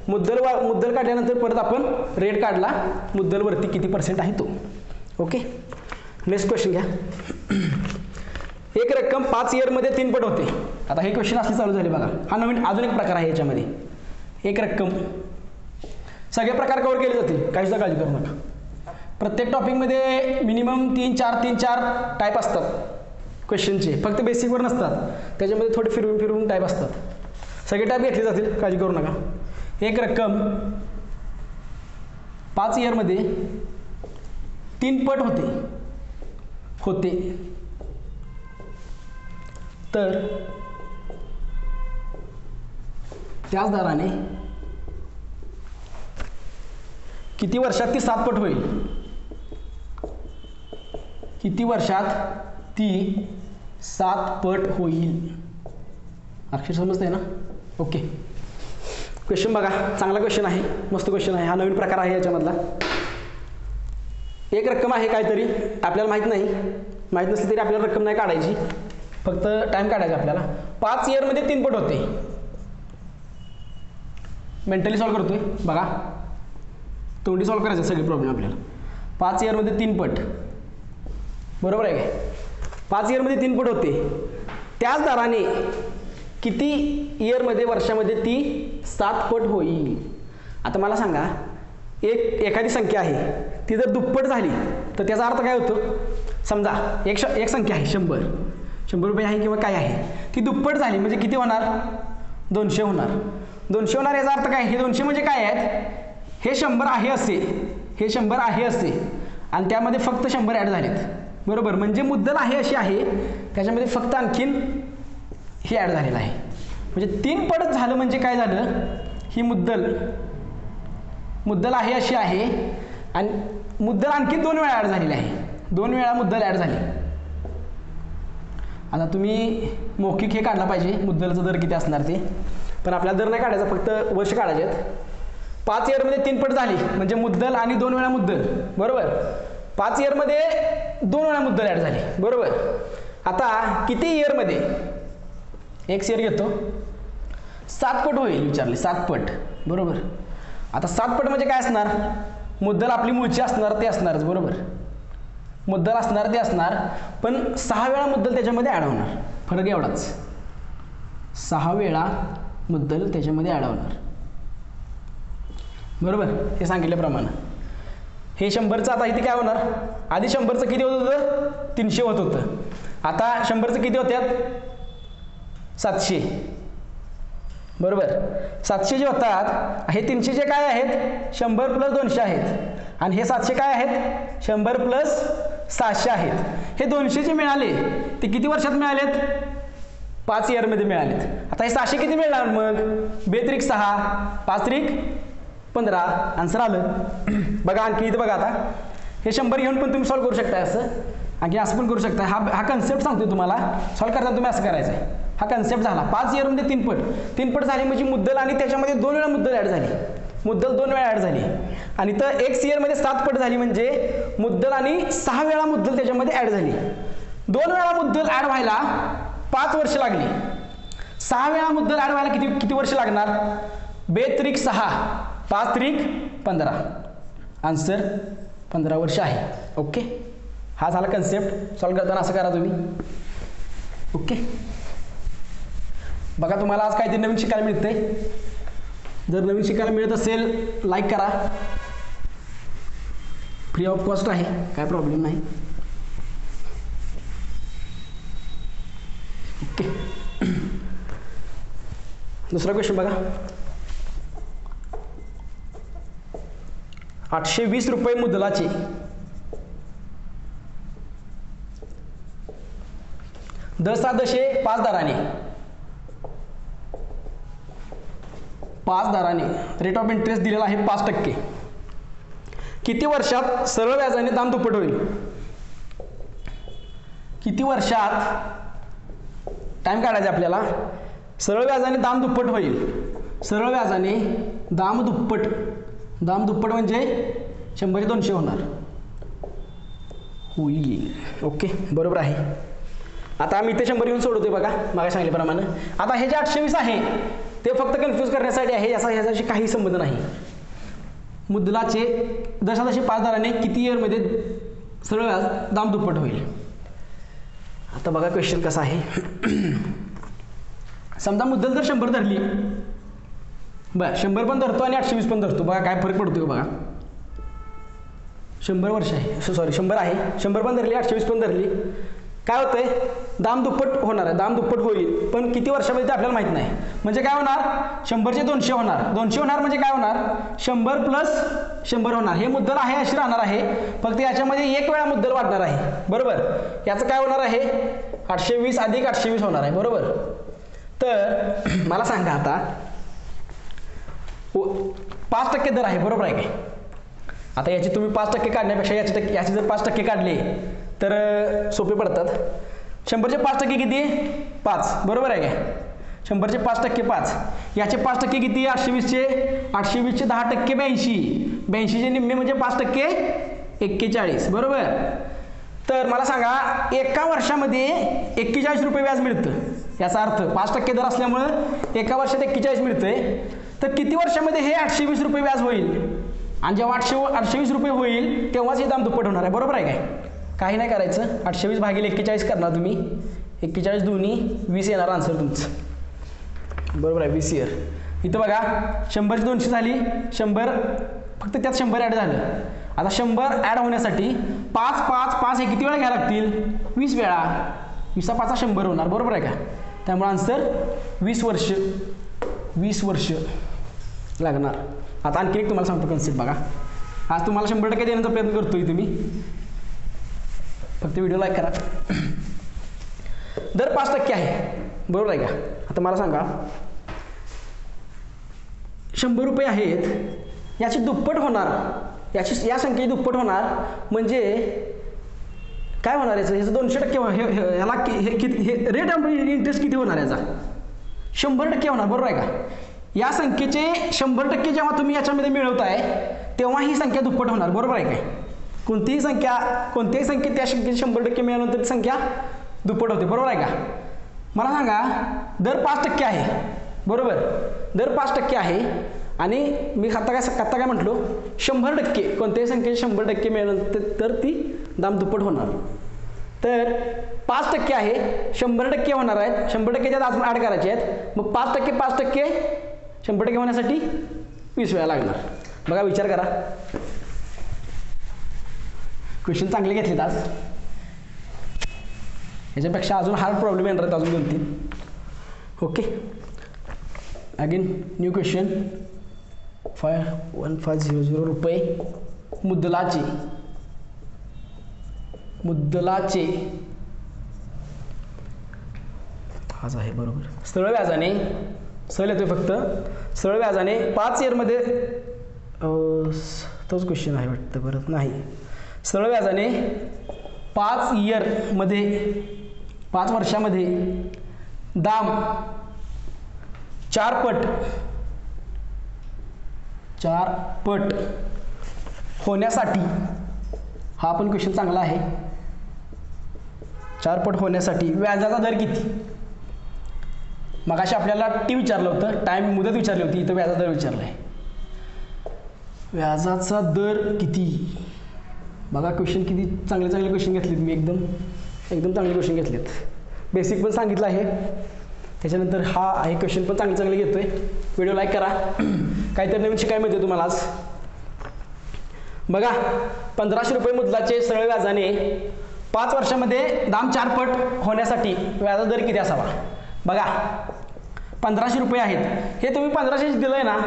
[SPEAKER 1] मुद्दल वा मुद्दल काढल्यानंतर परत आपण रेट काढला. मुद्दलवरती किती पर्सेंट आहे तो? ओके नेक्स्ट क्वेश्चन घ्या. एक रक्कम पाच इयरमध्ये तीन पट होते. आता हे क्वेश्चन असले चालू झाले बघा. हा नवीन अजून एक प्रकार आहे याच्यामध्ये. एक रक्कम. सगळे प्रकार कवर केले जातील. काही सुद्धा काळजी करू नका. प्रत्येक टॉपिकमध्ये मिनिमम तीन चार तीन चार टाईप असतात. क्वेश्चनचे फक्त बेसिकवर नसतात. त्याच्यामध्ये थोडे फिरवून फिरवून टाईप असतात. सगळे टाईप घेतले जातील. काळजी करू नका. एक रक्कम पाच इयरमध्ये तीन पट होते. होते. तर त्याच दराने किती वर्षात ती सात पट होईल? किती वर्षात ती सात पट होईल? अक्षर समजते ना? ओके. क्वेश्चन बघा. चांगला क्वेश्चन आहे. मस्त क्वेश्चन आहे. हा नवीन प्रकार आहे याच्यामधला. एक रक्कम आहे काहीतरी. आपल्याला माहीत नाही. माहीत नसली तरी आपल्याला रक्कम नाही काढायची. फक्त टाईम काढायचा आपल्याला. पाच इयरमध्ये तीन पट होते. मेंटली सॉल्व करतोय. बघा. तोंडी सॉल्व करायचं सगळे प्रॉब्लेम आपल्याला. पाच इयरमध्ये तीन पट. बरोबर आहे काय? पाच इयरमध्ये तीन पट होते. त्याच दराने किती इयरमध्ये वर्षामध्ये ती सात पट होईल. आता मला सांगा एक एखादी संख्या आहे ती जर दुप्पट झाली तर त्याचा अर्थ काय होतो? समजा एक श एक संख्या आहे शंभर. शंभर रुपये आहे किंवा काय आहे? ती दुप्पट झाली म्हणजे किती होणार? दोनशे होणार. दोनशे होणार याचा अर्थ काय? हे दोनशे म्हणजे काय आहेत? हे शंभर आहे असे. हे शंभर आहे असे. आणि त्यामध्ये फक्त शंभर ॲड झालेत. बरोबर? म्हणजे मुद्दल आहे अशी आहे त्याच्यामध्ये फक्त आणखीन हे ॲड झालेलं आहे. म्हणजे तीन पटच झालं म्हणजे काय झालं? ही मुद्दल. मुद्दल आहे अशी आहे. आणि मुद्दल आणखी दोन वेळा ॲड झालेली आहे. दोन वेळा मुद्दल ॲड झाली. आता तुम्ही मौखिक हे काढला पाहिजे. मुद्दलचा दर किती असणार ते. पण आपल्याला दर नाही काढायचा फक्त वर्ष काढायचे आहेत. पाच इयरमध्ये तीन पट झाली. म्हणजे मुद्दल आणि दोन वेळा मुद्दल. बरोबर? पाच इयरमध्ये दोन वेळा मुद्दल ॲड झाली. बरोबर? आता किती इयरमध्ये एक इयर घेतो. सातपट होईल विचारले. सातपट. बरोबर? आता सातपट म्हणजे काय असणार? मुद्दल आपली मूळची असणार ते असणारच बरोबर? मुद्दल असणार ते असणार पण सहा वेळा मुद्दल त्याच्यामध्ये ॲड होणार. फरक एवढाच. सहा वेळा मुद्दल त्याच्यामध्ये ॲड होणार. बरोबर? हे सांगितल्याप्रमाणे. हे शंभरचं आता इथे काय होणार? आधी शंभरचं किती होत होतं? तीनशे होत होतं. आता शंभरचं किती होत्यात? सातशे. बरोबर. सातशे जे होतात हे तीनशे जे काय आहेत? शंभर प्लस दोनशे आहेत. आणि हे सातशे काय आहेत? शंभर प्लस सहाशे आहेत. हे दोनशे जे मिळाले ते किती वर्षात मिळालेत? पाच इयरमध्ये मिळालेत. आता हे सहाशे किती मिळणार मग? बेत्रिक सहा पाच त्रिक पंधरा. आन्सर आलं. बघा आणखी इथं बघा आता. हे शंभर घेऊन पण तुम्ही सॉल्व करू शकता असं. आणखी असं पण करू शकता हा हा कन्सेप्ट सांगतो तुम्हाला. सॉल्व करताना तुम्ही असं करायचं आहे हा कन्सेप्ट झाला. पाच इयरमध्ये तीनपट तीनपट झाले झाली म्हणजे मुद्दल आणि त्याच्यामध्ये दोन वेळा मुद्दल ॲड झाली. मुद्दल दोन वेळा ॲड झाली. आणि तर एक इयरमध्ये सात पट झाली म्हणजे मुद्दल आणि सहा वेळा मुद्दल त्याच्यामध्ये ॲड झाली. दोन वेळा मुद्दल ॲड व्हायला पाच वर्ष लागली. सहा वेळा मुद्दल ॲड व्हायला किती किती वर्ष लागणार? बेत्रिक सहा. पाच त्रिक पंधरा. आन्सर पंधरा वर्ष आहे. ओके हा झाला कन्सेप्ट सॉल्व करताना असं करा तुम्ही. ओके बघा तुम्हाला आज काहीतरी नवीन शिकायला मिळते जर नवीन शिकायला मिळत असेल लाईक करा. फ्री ऑफ कॉस्ट आहे काय प्रॉब्लेम नाही. ओके दुसरा क्वेश्चन बघा. आठशे वीस रुपये मुदलाचे. दसा दशे पाच दराने. पाच दराने रेट ऑफ इंटरेस्ट दिलेला आहे पाच टक्के. किती वर्षात सरळ व्याजाने दाम दुप्पट होईल? किती वर्षात? टाइम काढायचा आपल्याला. सरळ व्याजाने दाम दुप्पट होईल. सरळ व्याजाने दाम दुप्पट. दाम दुप्पट म्हणजे शंभरचे दोनशे होणार. होईल. ओके बरोबर आहे. आता आम्ही इथे शंभर येऊन सोडवतोय बघा मागे सांगितल्याप्रमाणे. आता हे जे आठशे वीस आहे ते फक्त कन्फ्यूज करण्यासाठी आहे याचा ह्याच्याशी काही संबंध नाही. मुद्दलाचे दशादशी पाच दराने किती इयरमध्ये सरळ व्याज दाम दुप्पट होईल? आता बघा क्वेश्चन कसा आहे. समजा मुद्दल जर शंभर धरली बरं शंभर पण धरतो आणि आठशे वीस पण धरतो बघा काय फरक पडतो बघा. शंभर वर्ष आहे सॉरी शंभर आहे शंभर पण धरली आठशे वीस पण धरली काय होतंय? दाम दुप्पट होणार आहे दाम दुप्पट होईल. पण किती वर्षामध्ये ते आपल्याला माहीत नाही. म्हणजे काय होणार? शंभरचे दोनशे होणार. दोनशे होणार म्हणजे काय होणार? शंभर प्लस शंभर होणार. हे मुद्दल आहे अशी राहणार आहे. फक्त याच्यामध्ये एक वेळा मुद्दल वाढणार आहे. बरोबर? याचं काय होणार आहे? आठशे वीस अधिक आठशे वीस होणार आहे. बरोबर? तर मला सांगा आता. पाच टक्के दर आहे. बरोबर आहे काय? आता याची तुम्ही पाच टक्के काढण्यापेक्षा याची टक्के याचे जर पाच टक्के काढले तर सोपे पडतात. शंभरचे पाच टक्के किती पाच. बरोबर आहे काय शंभरचे पाच टक्के पाच. याचे पाच टक्के किती आठशे वीसचे? आठशे वीसचे दहा टक्के ब्याऐंशी. ब्याऐंशीचे निम्मे म्हणजे पाच टक्के एक्केचाळीस. बरोबर? तर मला सांगा एका वर्षामध्ये एक्केचाळीस रुपये व्याज मिळतं. याचा अर्थ पाच टक्के दर असल्यामुळं एका वर्षात एक्केचाळीस मिळतंय. तर किती वर्षामध्ये हे आठशे वीस रुपये व्याज होईल? आणि जेव्हा आठशे आठशे वीस रुपये होईल तेव्हाच हे दाम दुप्पट होणार आहे. बरोबर आहे काय? काही नाही करायचं. आठशे वीस भागील एक्केचाळीस करणार तुम्ही. एक्केचाळीस दोन्ही वीस येणार आन्सर तुमचं. बरोबर आहे वीस इयर इथं बघा शंभरची दोनशे झाली. शंभर फक्त त्यात शंभर ॲड झालं. आता शंभर ॲड होण्यासाठी पाच पाच पाच हे किती वेळा घ्यायला लागतील? वीस वेळा. विसा पाचा शंभर होणार. बरोबर आहे का? त्यामुळे आन्सर वीस वर्ष. वीस वर्ष लागणार. आता आणखी एक तुम्हाला सांगतो कन्सेप्ट बघा. आज तुम्हाला शंभर टक्के देण्याचा प्रयत्न करतोय तुम्ही. फक्त व्हिडिओ लाईक करा. दर पाच टक्के आहे. बरोबर आहे का? आता मला सांगा. शंभर रुपये आहेत याची दुप्पट होणार. याची या संख्येची दुप्पट होणार म्हणजे काय होणार याचं? ह्याचं दोनशे टक्के हे- ह्याला हे किती हे रेट ऑफ इंटरेस्ट किती होणार याचा? शंभर टक्के होणार बरोबर आहे का? या संख्येचे शंभर टक्के जेव्हा तुम्ही याच्यामध्ये मिळवताय तेव्हा ही संख्या दुप्पट होणार. बरोबर आहे काय? कोणतीही संख्या कोणत्याही संख्येत त्या संख्येचे शंभर टक्के मिळाल्यानंतर ती संख्या दुप्पट होते. बरोबर आहे का? मला सांगा दर पाच टक्के आहे. बरोबर? दर पाच टक्के आहे. आणि मी आता काय आत्ता काय म्हटलो? शंभर टक्के कोणत्याही संख्येचे शंभर टक्के मिळाल्यानंतर तर ती दाम दुप्पट होणार. तर पाच टक्के आहे शंभर टक्के होणार आहेत. शंभर टक्के त्यात अजून ॲड करायचे आहेत. मग पाच टक्के पाच टक्के शंभर टक्के होण्यासाठी वीस वेळा लागणार. बघा विचार करा. क्वेश्चन चांगले घेतलेत आज. याच्यापेक्षा अजून हार्ड प्रॉब्लेम येणार आहेत अजून दोन तीन. Okay again new question five one five zero zero रुपये. मुद्दलाचे. मुद्दलाचे. हाच आहे बरोबर. सरळ व्याजाने. सरळ येतोय फक्त. सरळ व्याजाने पाच इयरमध्ये तोच क्वेश्चन आहे वाटतं परत नाही. सरळ व्याजाने पाच इयरमध्ये पाच वर्षामध्ये दाम चार पट चार पट होण्यासाठी हा पण क्वेश्चन चांगला आहे. चार पट होण्यासाठी व्याजाचा दर किती? मगाशी आपल्याला टी विचारलं होतं टाईम मुदत विचारली होती इथं व्याजाचा दर विचारला आहे व्याजाचा दर किती? बघा क्वेश्चन किती चांगले चांगले क्वेश्चन घेतलेत मी एकदम. एकदम चांगले क्वेश्चन घेतलेत. बेसिक पण सांगितलं आहे. त्याच्यानंतर हा आहे क्वेश्चन पण चांगले चांगले घेतोय. व्हिडिओ लाईक करा. काहीतरी नवीन शिकायला मिळते तुम्हाला आज. बघा पंधराशे रुपये मुदलाचे सरळ व्याजाने पाच वर्षामध्ये दाम चारपट होण्यासाठी व्याजाचा दर किती असावा? बघा पंधराशे रुपये आहेत. हे तुम्ही पंधराशेच दिलंय ना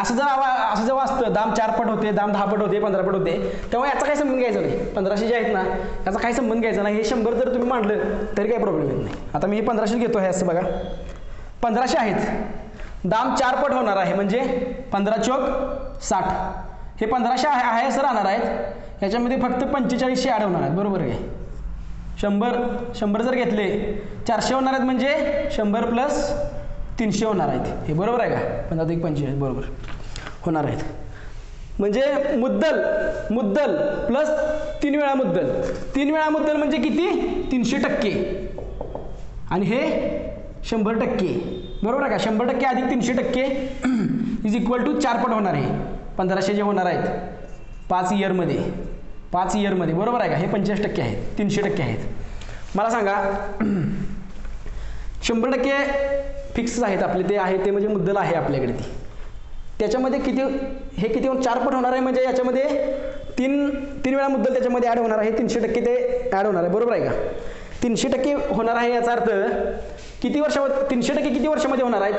[SPEAKER 1] असं जर आवा- असं जेव्हा असतं दाम चार पट होते दाम दहा पट होते पंधरा पट होते तेव्हा याचा काही संबंध घ्यायचा नाही. पंधराशे जे आहेत ना याचा काही संबंध घ्यायचा नाही. हे शंभर जर तुम्ही मांडलं तरी काही प्रॉब्लेम येत नाही. आता मी हे पंधराशे घेतो आहे असं बघा. पंधराशे आहेत. दाम चारपट होणार आहे म्हणजे पंधरा चौक साठ. हे पंधराशे आहे आहे असं राहणार आहेत. याच्यामध्ये फक्त पंचेचाळीसशे ॲड होणार आहेत. बरोबर आहे. शंभर शंभर जर घेतले चारशे होणार आहेत म्हणजे शंभर प्लस तीनशे होणार आहेत. हे बरोबर आहे का? पंधरा एक पंचेचाळीस बरोबर. होणार आहेत. म्हणजे मुद्दल मुद्दल प्लस तीन वेळा मुद्दल. तीन वेळा मुद्दल म्हणजे किती? तीनशे टक्के. आणि हे शंभर टक्के. बरोबर आहे का? शंभर टक्के अधिक तीनशे टक्के इज इक्वल टू चार पट होणार आहे. पंधराशे जे होणार आहेत पाच इयरमध्ये पाच इयरमध्ये बरोबर आहे का? हे पंचेचाळीस टक्के आहेत. तीनशे टक्के आहेत. मला सांगा शंभर टक्के फिक्स आहेत आपले ते आहे ते म्हणजे मुद्दल आहे आपल्याकडे ती. त्याच्यामध्ये किती हे किती चार पट होणार आहे म्हणजे याच्यामध्ये तीन तीन वेळा मुद्दल त्याच्यामध्ये ॲड होणार आहे तीनशे टक्के ते ॲड होणार आहे बरोबर आहे का? तीनशे टक्के होणार आहे याचा अर्थ किती वर्षामध्ये तीनशे टक्के किती वर्षामध्ये होणार आहेत?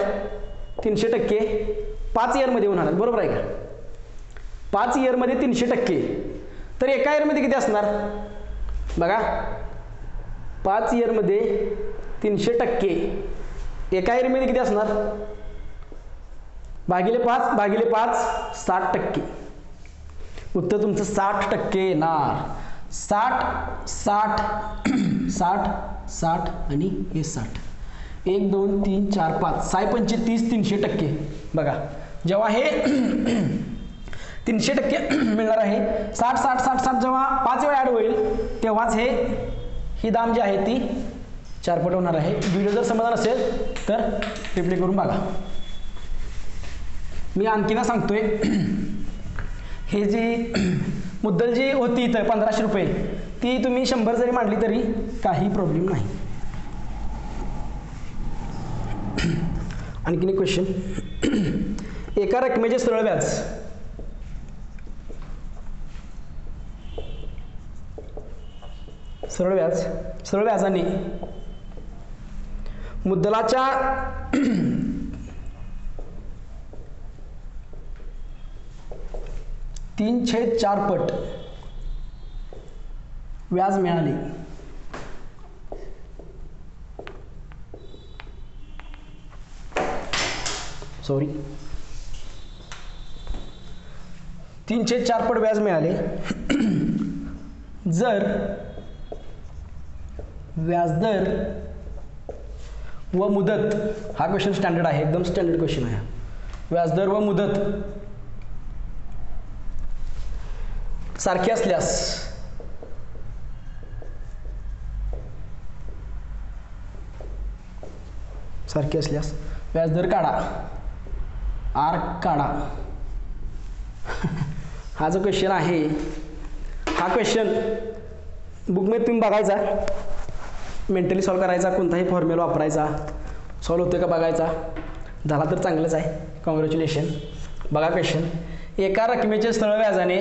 [SPEAKER 1] तीनशे टक्के पाच इयरमध्ये होणार आहेत बरोबर आहे का? पाच इयरमध्ये तीनशे टक्के. तर एका इयरमध्ये किती असणार? बघा. पाच इयरमध्ये तीनशे टक्के. एका इयरमध्ये किती असणार? भागिले पाच भागिले पाच साठ टक्के. उत्तर तुमचं साठ टक्के येणार. साठ साठ साठ साठ आणि हे साठ. एक दोन तीन चार पाच. साय पंचे तीस तीनशे टक्के. बघा जेव्हा हे तीनशे टक्के मिळणार आहे साठ साठ साठ साठ जेव्हा पाच वेळा ॲड होईल तेव्हाच हे ही दाम जी आहे ती चारपट होणार आहे. व्हिडिओ जर समाधान असेल तर रिप्ले करून बघा. मी आणखीना सांगतोय हे जी मुद्दल जी होती इथं पंधराशे रुपये ती तुम्ही शंभर जरी मांडली तरी काही प्रॉब्लेम नाही. आणखीन एक क्वेश्चन एका रकमेचे सरळ व्याज. सरळ व्याज. सरळ व्याजाने मुद्दलाच्या तीन छेद चार पट व्याज मिळाले. सॉरी तीनशे चार पट व्याज मिळाले. जर व्याजदर व मुदत. हा क्वेश्चन स्टँडर्ड आहे एकदम स्टँडर्ड क्वेश्चन आहे व्याजदर व मुदत. सारखी असल्यास. सारखी असल्यास व्याजदर काढा. आर काढा. हा जो क्वेश्चन आहे हा क्वेश्चन बुकमध्ये तुम्ही बघायचा. मेंटली सॉल्व करायचा कोणताही फॉर्म्युला वापरायचा. सॉल्व होते का बघायचा? झाला तर चांगलंच आहे. कॉंग्रॅच्युलेशन बघा क्वेश्चन एका रकमेचे स्थळ व्याजाने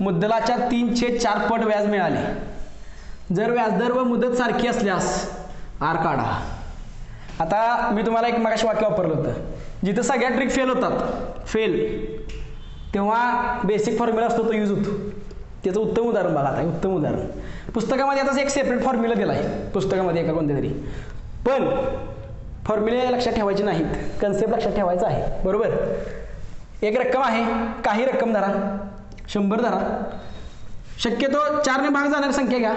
[SPEAKER 1] मुद्दलाच्या तीनशे चार पट व्याज मिळाले. जर व्याजदर व मुदत सारखी असल्यास आर काढा. आता मी तुम्हाला एक मगाशी वाक्य वापरलं होतं. जिथं सगळ्या ट्रिक फेल होतात फेल तेव्हा बेसिक फॉर्म्युला असतो तो यूज होतो. त्याचं उत्तम उदाहरण बघा आता उत्तम उदाहरण. पुस्तकामध्ये आताच एक सेपरेट फॉर्म्युला दिला आहे. पुस्तकामध्ये एका कोणत्या तरी पण फॉर्म्युले लक्षात ठेवायचे नाहीत. कन्सेप्ट लक्षात ठेवायचा आहे. बरोबर? एक रक्कम आहे. काही रक्कम धरा. शंभर धरा. शक्यतो चारने भाग जाणारी संख्या घ्या.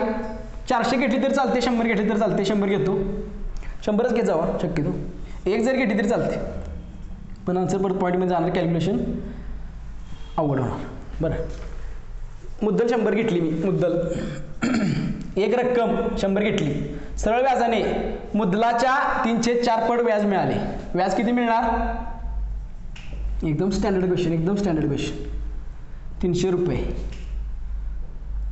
[SPEAKER 1] चारशे घेतली तरी चालते शंभर घेतली तरी चालते शंभर घेतो. शंभरच घेत जावा शक्यतो. एक जर घेतली तरी चालते. पण आन्सर परत पॉईंटमध्ये जाणार कॅल्क्युलेशन अवघड होणार. बरं. मुद्दल शंभर घेतली मी मुद्दल. एक रक्कम शंभर घेतली. सरळ व्याजाने मुद्दलाच्या तीनशे चार पट व्याज मिळाले. व्याज किती मिळणार? एकदम स्टँडर्ड क्वेश्चन एकदम स्टँडर्ड क्वेश्चन तीनशे रुपये.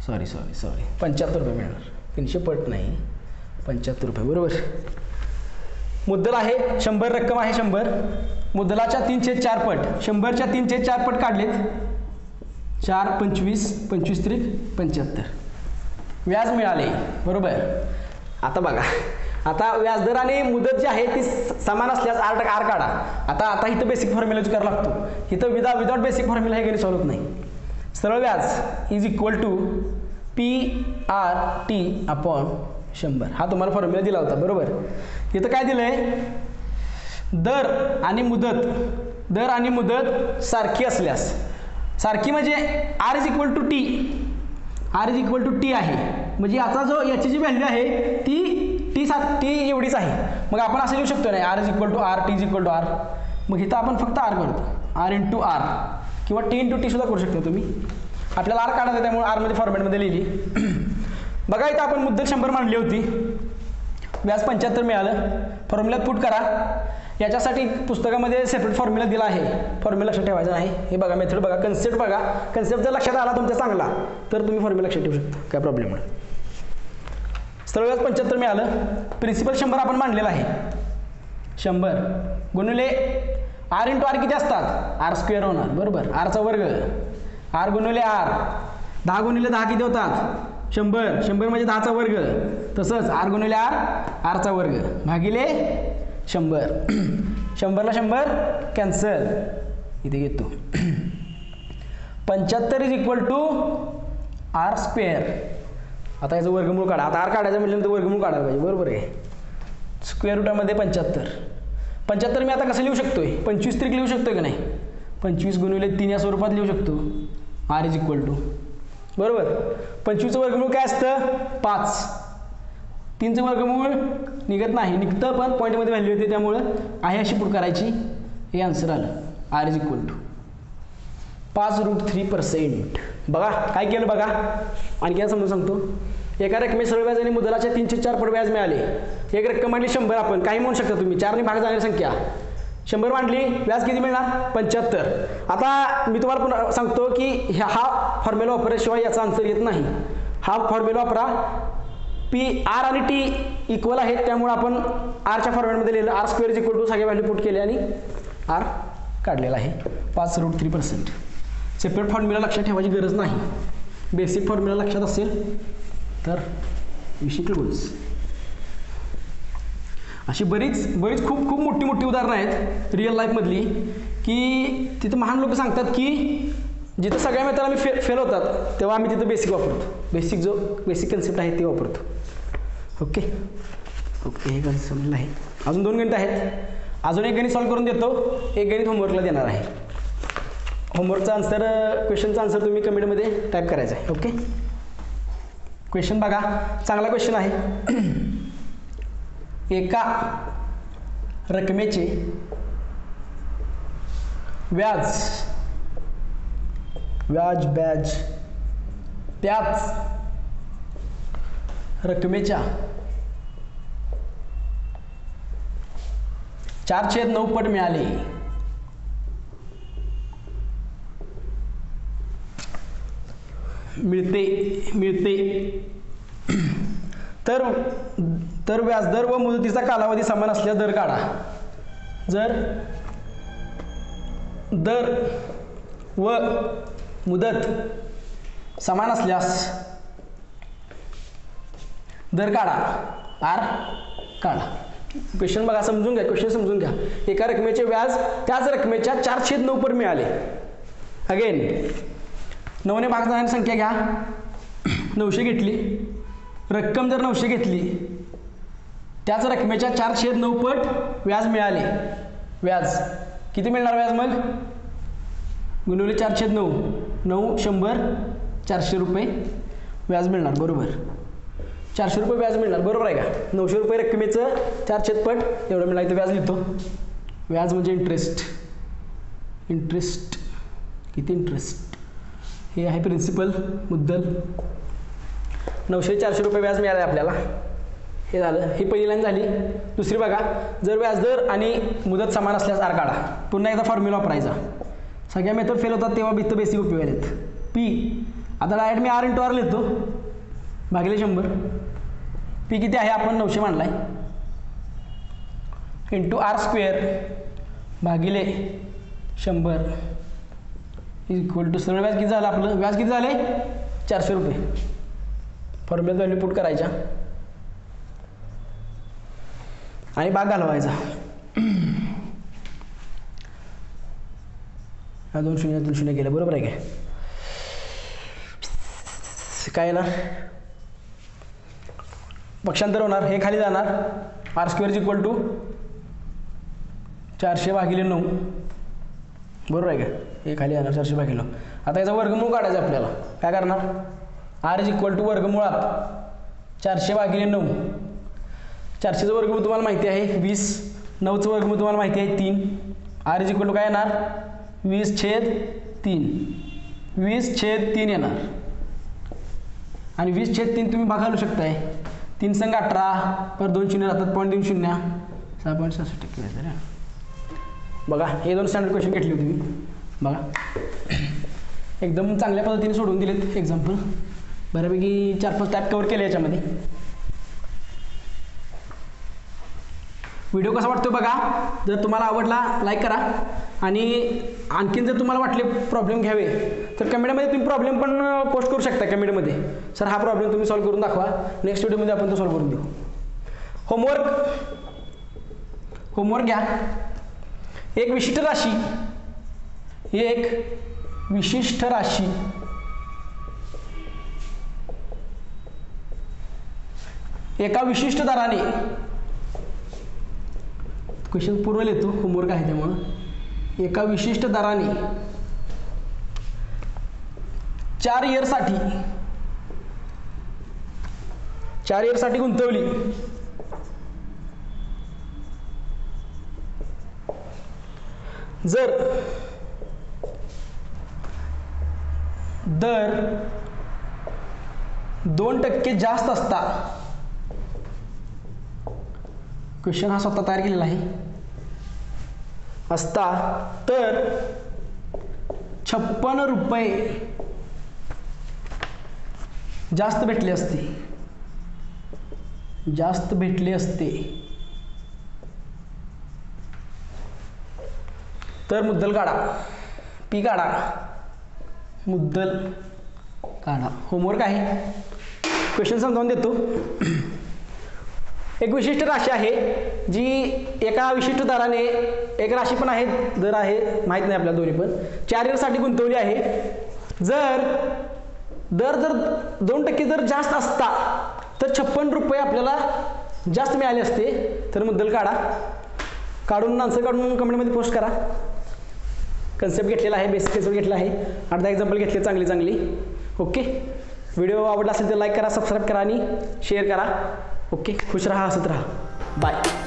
[SPEAKER 1] सॉरी सॉरी सॉरी पंच्याहत्तर रुपये मिळणार. तीनशे पट नाही. पंच्याहत्तर रुपये बरोबर. मुद्दल आहे शंभर रक्कम आहे शंभर. मुद्दलाच्या तीनशे चार पट. शंभरच्या तीनशे चार पट काढलेत. चार पंचवीस पंचवीस त्रिक पंच्याहत्तर. व्याज मिळाले बरोबर. आता बघा. आता व्याजदर आणि मुदत जी आहे ती स- समान असल्यास आर टक्का आर काढा. आता आता इथं बेसिक फॉर्म्युला यूज करावा लागतो इथं विदा विदाउट बेसिक फॉर्म्युला हे गणित सॉल्व होत नाही. सरळ व्याज is equal to P R T upon शंभर. हा तुम्हाला फॉर्म्युला दिला होता बरोबर. इथं काय दिलं आहे दर आणि मुदत. दर आणि मुदत सारखी असल्यास. सारखी म्हणजे R is equal to T R is equal to T आहे. म्हणजे आता जो याची जी व्हॅल्यू आहे ती टी सा टी एवढीच आहे. मग आपण असं लिहू शकतो नाही R is equal to R T is equal to R मग इथं आपण फक्त आर करतो. आर इंटू आर किंवा टी इंटू टी सुद्धा करू शकतो तुम्ही. आपल्याला आर काढायचं आहे, त्यामुळे आरमध्ये फॉर्मॅटमध्ये लिहिली. बघा इथं आपण मुद्दल शंभर मांडली होती. व्याज पंच्याहत्तर मिळालं. फॉर्म्युल्यात पुट करा. याच्यासाठी पुस्तकामध्ये सेपरेट फॉर्म्युला दिला आहे. फॉर्म्युला लक्षात ठेवायचा नाही. हे बघा मेथड बघा कन्सेप्ट बघा. कन्सेप्ट जर लक्षात आला तुमचा चांगला तर तुम्ही फॉर्म्युला लक्षात ठेवू शकता. काय प्रॉब्लेम नाही. पंच्याहत्तर मिळालं. प्रिन्सिपल शंभर आपण मांडलेलं आहे. शंभर. गुणिले आर इंटू आर किती असतात? आर स्क्वेअर होणार. बरोबर. आरचा वर्ग. आर गुणिले आर दहा गुणिले दहा किती होतात? शंभर. शंभर म्हणजे दहाचा वर्ग. तसंच आर गुणिले आर आरचा वर्ग. भागिले शंभर. शंभरला शंभर कॅन्सल इथे घेतो. पंच्याहत्तर is equal to R square आता याचं वर्गमूळ काढा. आता आर काढायचं म्हटलं तर वर्गमूळ काढायला पाहिजे. बरोबर आहे. स्क्वेअर रूटामध्ये पंच्याहत्तर. पंच्याहत्तर मी आता कसं लिहू शकतो आहे पंचवीस तरी लिहू शकतो की नाही? पंचवीस गुणिले तीन या स्वरूपात लिहू शकतो. आर इज इक्वल टू बरोबर? पंचवीसचं वर्गमूळ काय असतं? पाच. तीनचं वर्गमूळ निघत नाही. निघतं पण पॉईंटमध्ये व्हॅल्यू येते. त्यामुळं आहे अशी पुट करायची? हे आन्सर आलं. आर इज इक्वल टू पाच रूट थ्री पर्सेंट बघा काय केलं बघा? आणखी काय समजून सांगतो. एका रकमे सरळ व्याज आणि मुदलाच्या तीनशे चार पट व्याज मिळाले. एक रक्कम मांडली शंभर आपण. काही म्हणू शकता तुम्ही. चारने भाग जाणारी संख्या. शंभर मांडली व्याज किती मिळणार? पंच्याहत्तर. आता मी तुम्हाला पुन्हा सांगतो की ह्या हा फॉर्म्युला वापरल्याशिवाय याचा आन्सर येत नाही. हा फॉर्म्युला वापरा. पी आर आणि टी इक्वल आहेत. त्यामुळे आपण आरच्या फॉर्मॅटमध्ये लिहिलं. आर स्क्वेअर इक्वल टू सगळे व्हॅल्यू पुट केले आणि आर काढलेला आहे. पाच root three percent separate formula लक्षात ठेवायची गरज नाही. बेसिक फॉर्म्युला लक्षात असेल तर विषय क्लोज अशी बरीच बरीच खूप खूप मोठी मोठी उदाहरणं आहेत रिअल लाईफमधली की तिथं महान लोक सांगतात की जिथं सगळ्या मेथड आम्ही फे फेल होतात तेव्हा आम्ही तिथं बेसिक वापरतो. बेसिक जो बेसिक कन्सेप्ट आहे ते वापरतो. ओके. ओके हे गणित समजलं आहे. अजून दोन गणित आहेत. अजून एक गणित सॉल्व करून देतो. एक गणित होमवर्कला देणार आहे. होमवर्कचा आन्सर क्वेश्चनचा आन्सर तुम्ही कमेंटमध्ये टाईप करायचा आहे. ओके क्वेश्चन बघा. चांगला क्वेश्चन आहे. एका रकमेचे व्याज व्याज बॅज त्याच रकमेच्या. चार छेद नऊ पट मिळाले. मिळते मिळते. तर तर व्याजदर व मुदतीचा कालावधी समान असल्यास दर काढा. जर दर व मुदत समान असल्यास दर काढा. आर? काढा. क्वेश्चन बघा समजून घ्या क्वेश्चन समजून घ्या. एका रकमेचे व्याज त्याच रकमेच्या चार नऊ पर मिळाले. अगेन नऊने भाग जाणारी संख्या घ्या. नऊशे घेतली. रक्कम जर नऊशे घेतली त्याच रकमेच्या चार नऊ पट व्याज मिळाले. व्याज. किती मिळणार व्याज मग? गुणवले चार नऊ. नऊ शंभर चारशे रुपये व्याज मिळणार. बरोबर. चारशे रुपये व्याज मिळणार बरोबर आहे का? नऊशे रुपये रकमेचं चार छेदपट एवढं मिळणार व्याज लिहितो. व्याज म्हणजे इंटरेस्ट इंटरेस्ट किती इंटरेस्ट हे आहे प्रिन्सिपल मुद्दल. नऊशे चारशे रुपये व्याज मिळालं आहे आपल्याला. हे झालं. ही पहिली लाईन झाली. दुसरी बघा. जर व्याजदर आणि मुदत समान असल्यास आर काढा. पुन्हा एकदा फॉर्म्युला वापरायचा. सगळ्या मेथड फेल होतात तेव्हा बित्त बेसिक उपयोग आहेत पी आता डायरेक्ट मी आर इंटू आर लिहितो. भागिले शंभर. पी किती आहे? आपण नऊशे मांडला आहे इंटू आर स्क्वेअर भागिले शंभर. इक्वल टू सरळ व्याज किती झालं आपलं? व्याज किती झाले चारशे रुपये. फॉर्म्युला व्हॅल्यू पुट करायच्या. आणि बाग घालवायचा. हा दोन शून्य दोन शून्य गेलं बरोबर आहे काय काय ना? पक्षांतर होणार हे खाली जाणार. आर स्क्वेअर इक्वल टू चारशे भागिले नऊ. बरोबर आहे का? हे खाली जाणार चारशे भागिले नऊ. आता याचा वर्गमूळ काढायचा आपल्याला. काय करणार? आर इज इक्वल टू वर्गमुळात चारशे भागिले नऊ. चारशेचं वर्गमूळ तुम्हाला माहिती आहे वीस. नऊचं वर्गमूळ तुम्हाला माहिती आहे तीन. आर इज इक्वल टू काय येणार? वीस छेद तीन. वीस छेद तीन येणार. आणि वीस छेद तीन तुम्ही भागालू शकताय. तीन संघ अठरा पर दोन शून्य राहतात पॉईंट देऊन शून्य. सहा पॉईंट सहासष्ट टक्के येतात बघा हे दोन स्टँडर्ड क्वेश्चन घेतले होते मी. बघा. एकदम चांगल्या पद्धतीने सोडून दिलेत एक्झाम्पल बऱ्यापैकी चार पाच टॅप कवर केले याच्यामध्ये. व्हिडिओ कसा वाटतो बघा. जर तुम्हाला आवडला लाईक करा. आणि आणखीन जर तुम्हाला वाटले प्रॉब्लेम घ्यावे तर कमेंटमध्ये तुम्ही प्रॉब्लेम पण पोस्ट करू शकता कमेंटमध्ये सर हा प्रॉब्लेम तुम्ही सॉल्व्ह करून दाखवा. नेक्स्ट व्हिडिओमध्ये आपण तो सॉल्व्ह करून देऊ. होमवर्क होमवर्क घ्या. एक विशिष्ट राशी. एक विशिष्ट राशी. एका विशिष्ट दराने. क्वेश्चन पूर्व लिहितो होमवर्क आहे त्यामुळं. एका विशिष्ट दराने चार इयरसाठी चार इयरसाठी गुंतवली. जर दर दोन टक्के जास्त असता क्वेश्चन हा स्वतः तयार केलेला आहे. असता तर छप्पन रुपये जास्त भेटले असते. जास्त भेटले असते. तर मुद्दल काढा. पी काढा. मुद्दल काढा. होमवर्क आहे. क्वेश्चन समजावून देतो. एक विशिष्ट राशी आहे जी एका विशिष्ट दराने एक राशी पण आहे दर आहे माहीत नाही आपल्याला दोन्ही पण. चार इयरसाठी गुंतवली आहे. जर दर जर दोन टक्के जर जास्त असता तर छप्पन रुपये आपल्याला जास्त मिळाले असते. तर मुद्दल काढा. काढून आन्सर काढून कमेंटमध्ये पोस्ट करा. कन्सेप्ट घेतलेला आहे बेसिक कन्सेप्ट घेतला आहे. अर्धा एक्झाम्पल घेतले चांगली चांगली ओके व्हिडिओ आवडला असेल तर लाईक करा सबस्क्राईब करा आणि शेअर करा. ओके? खुश राहा हसत राहा. बाय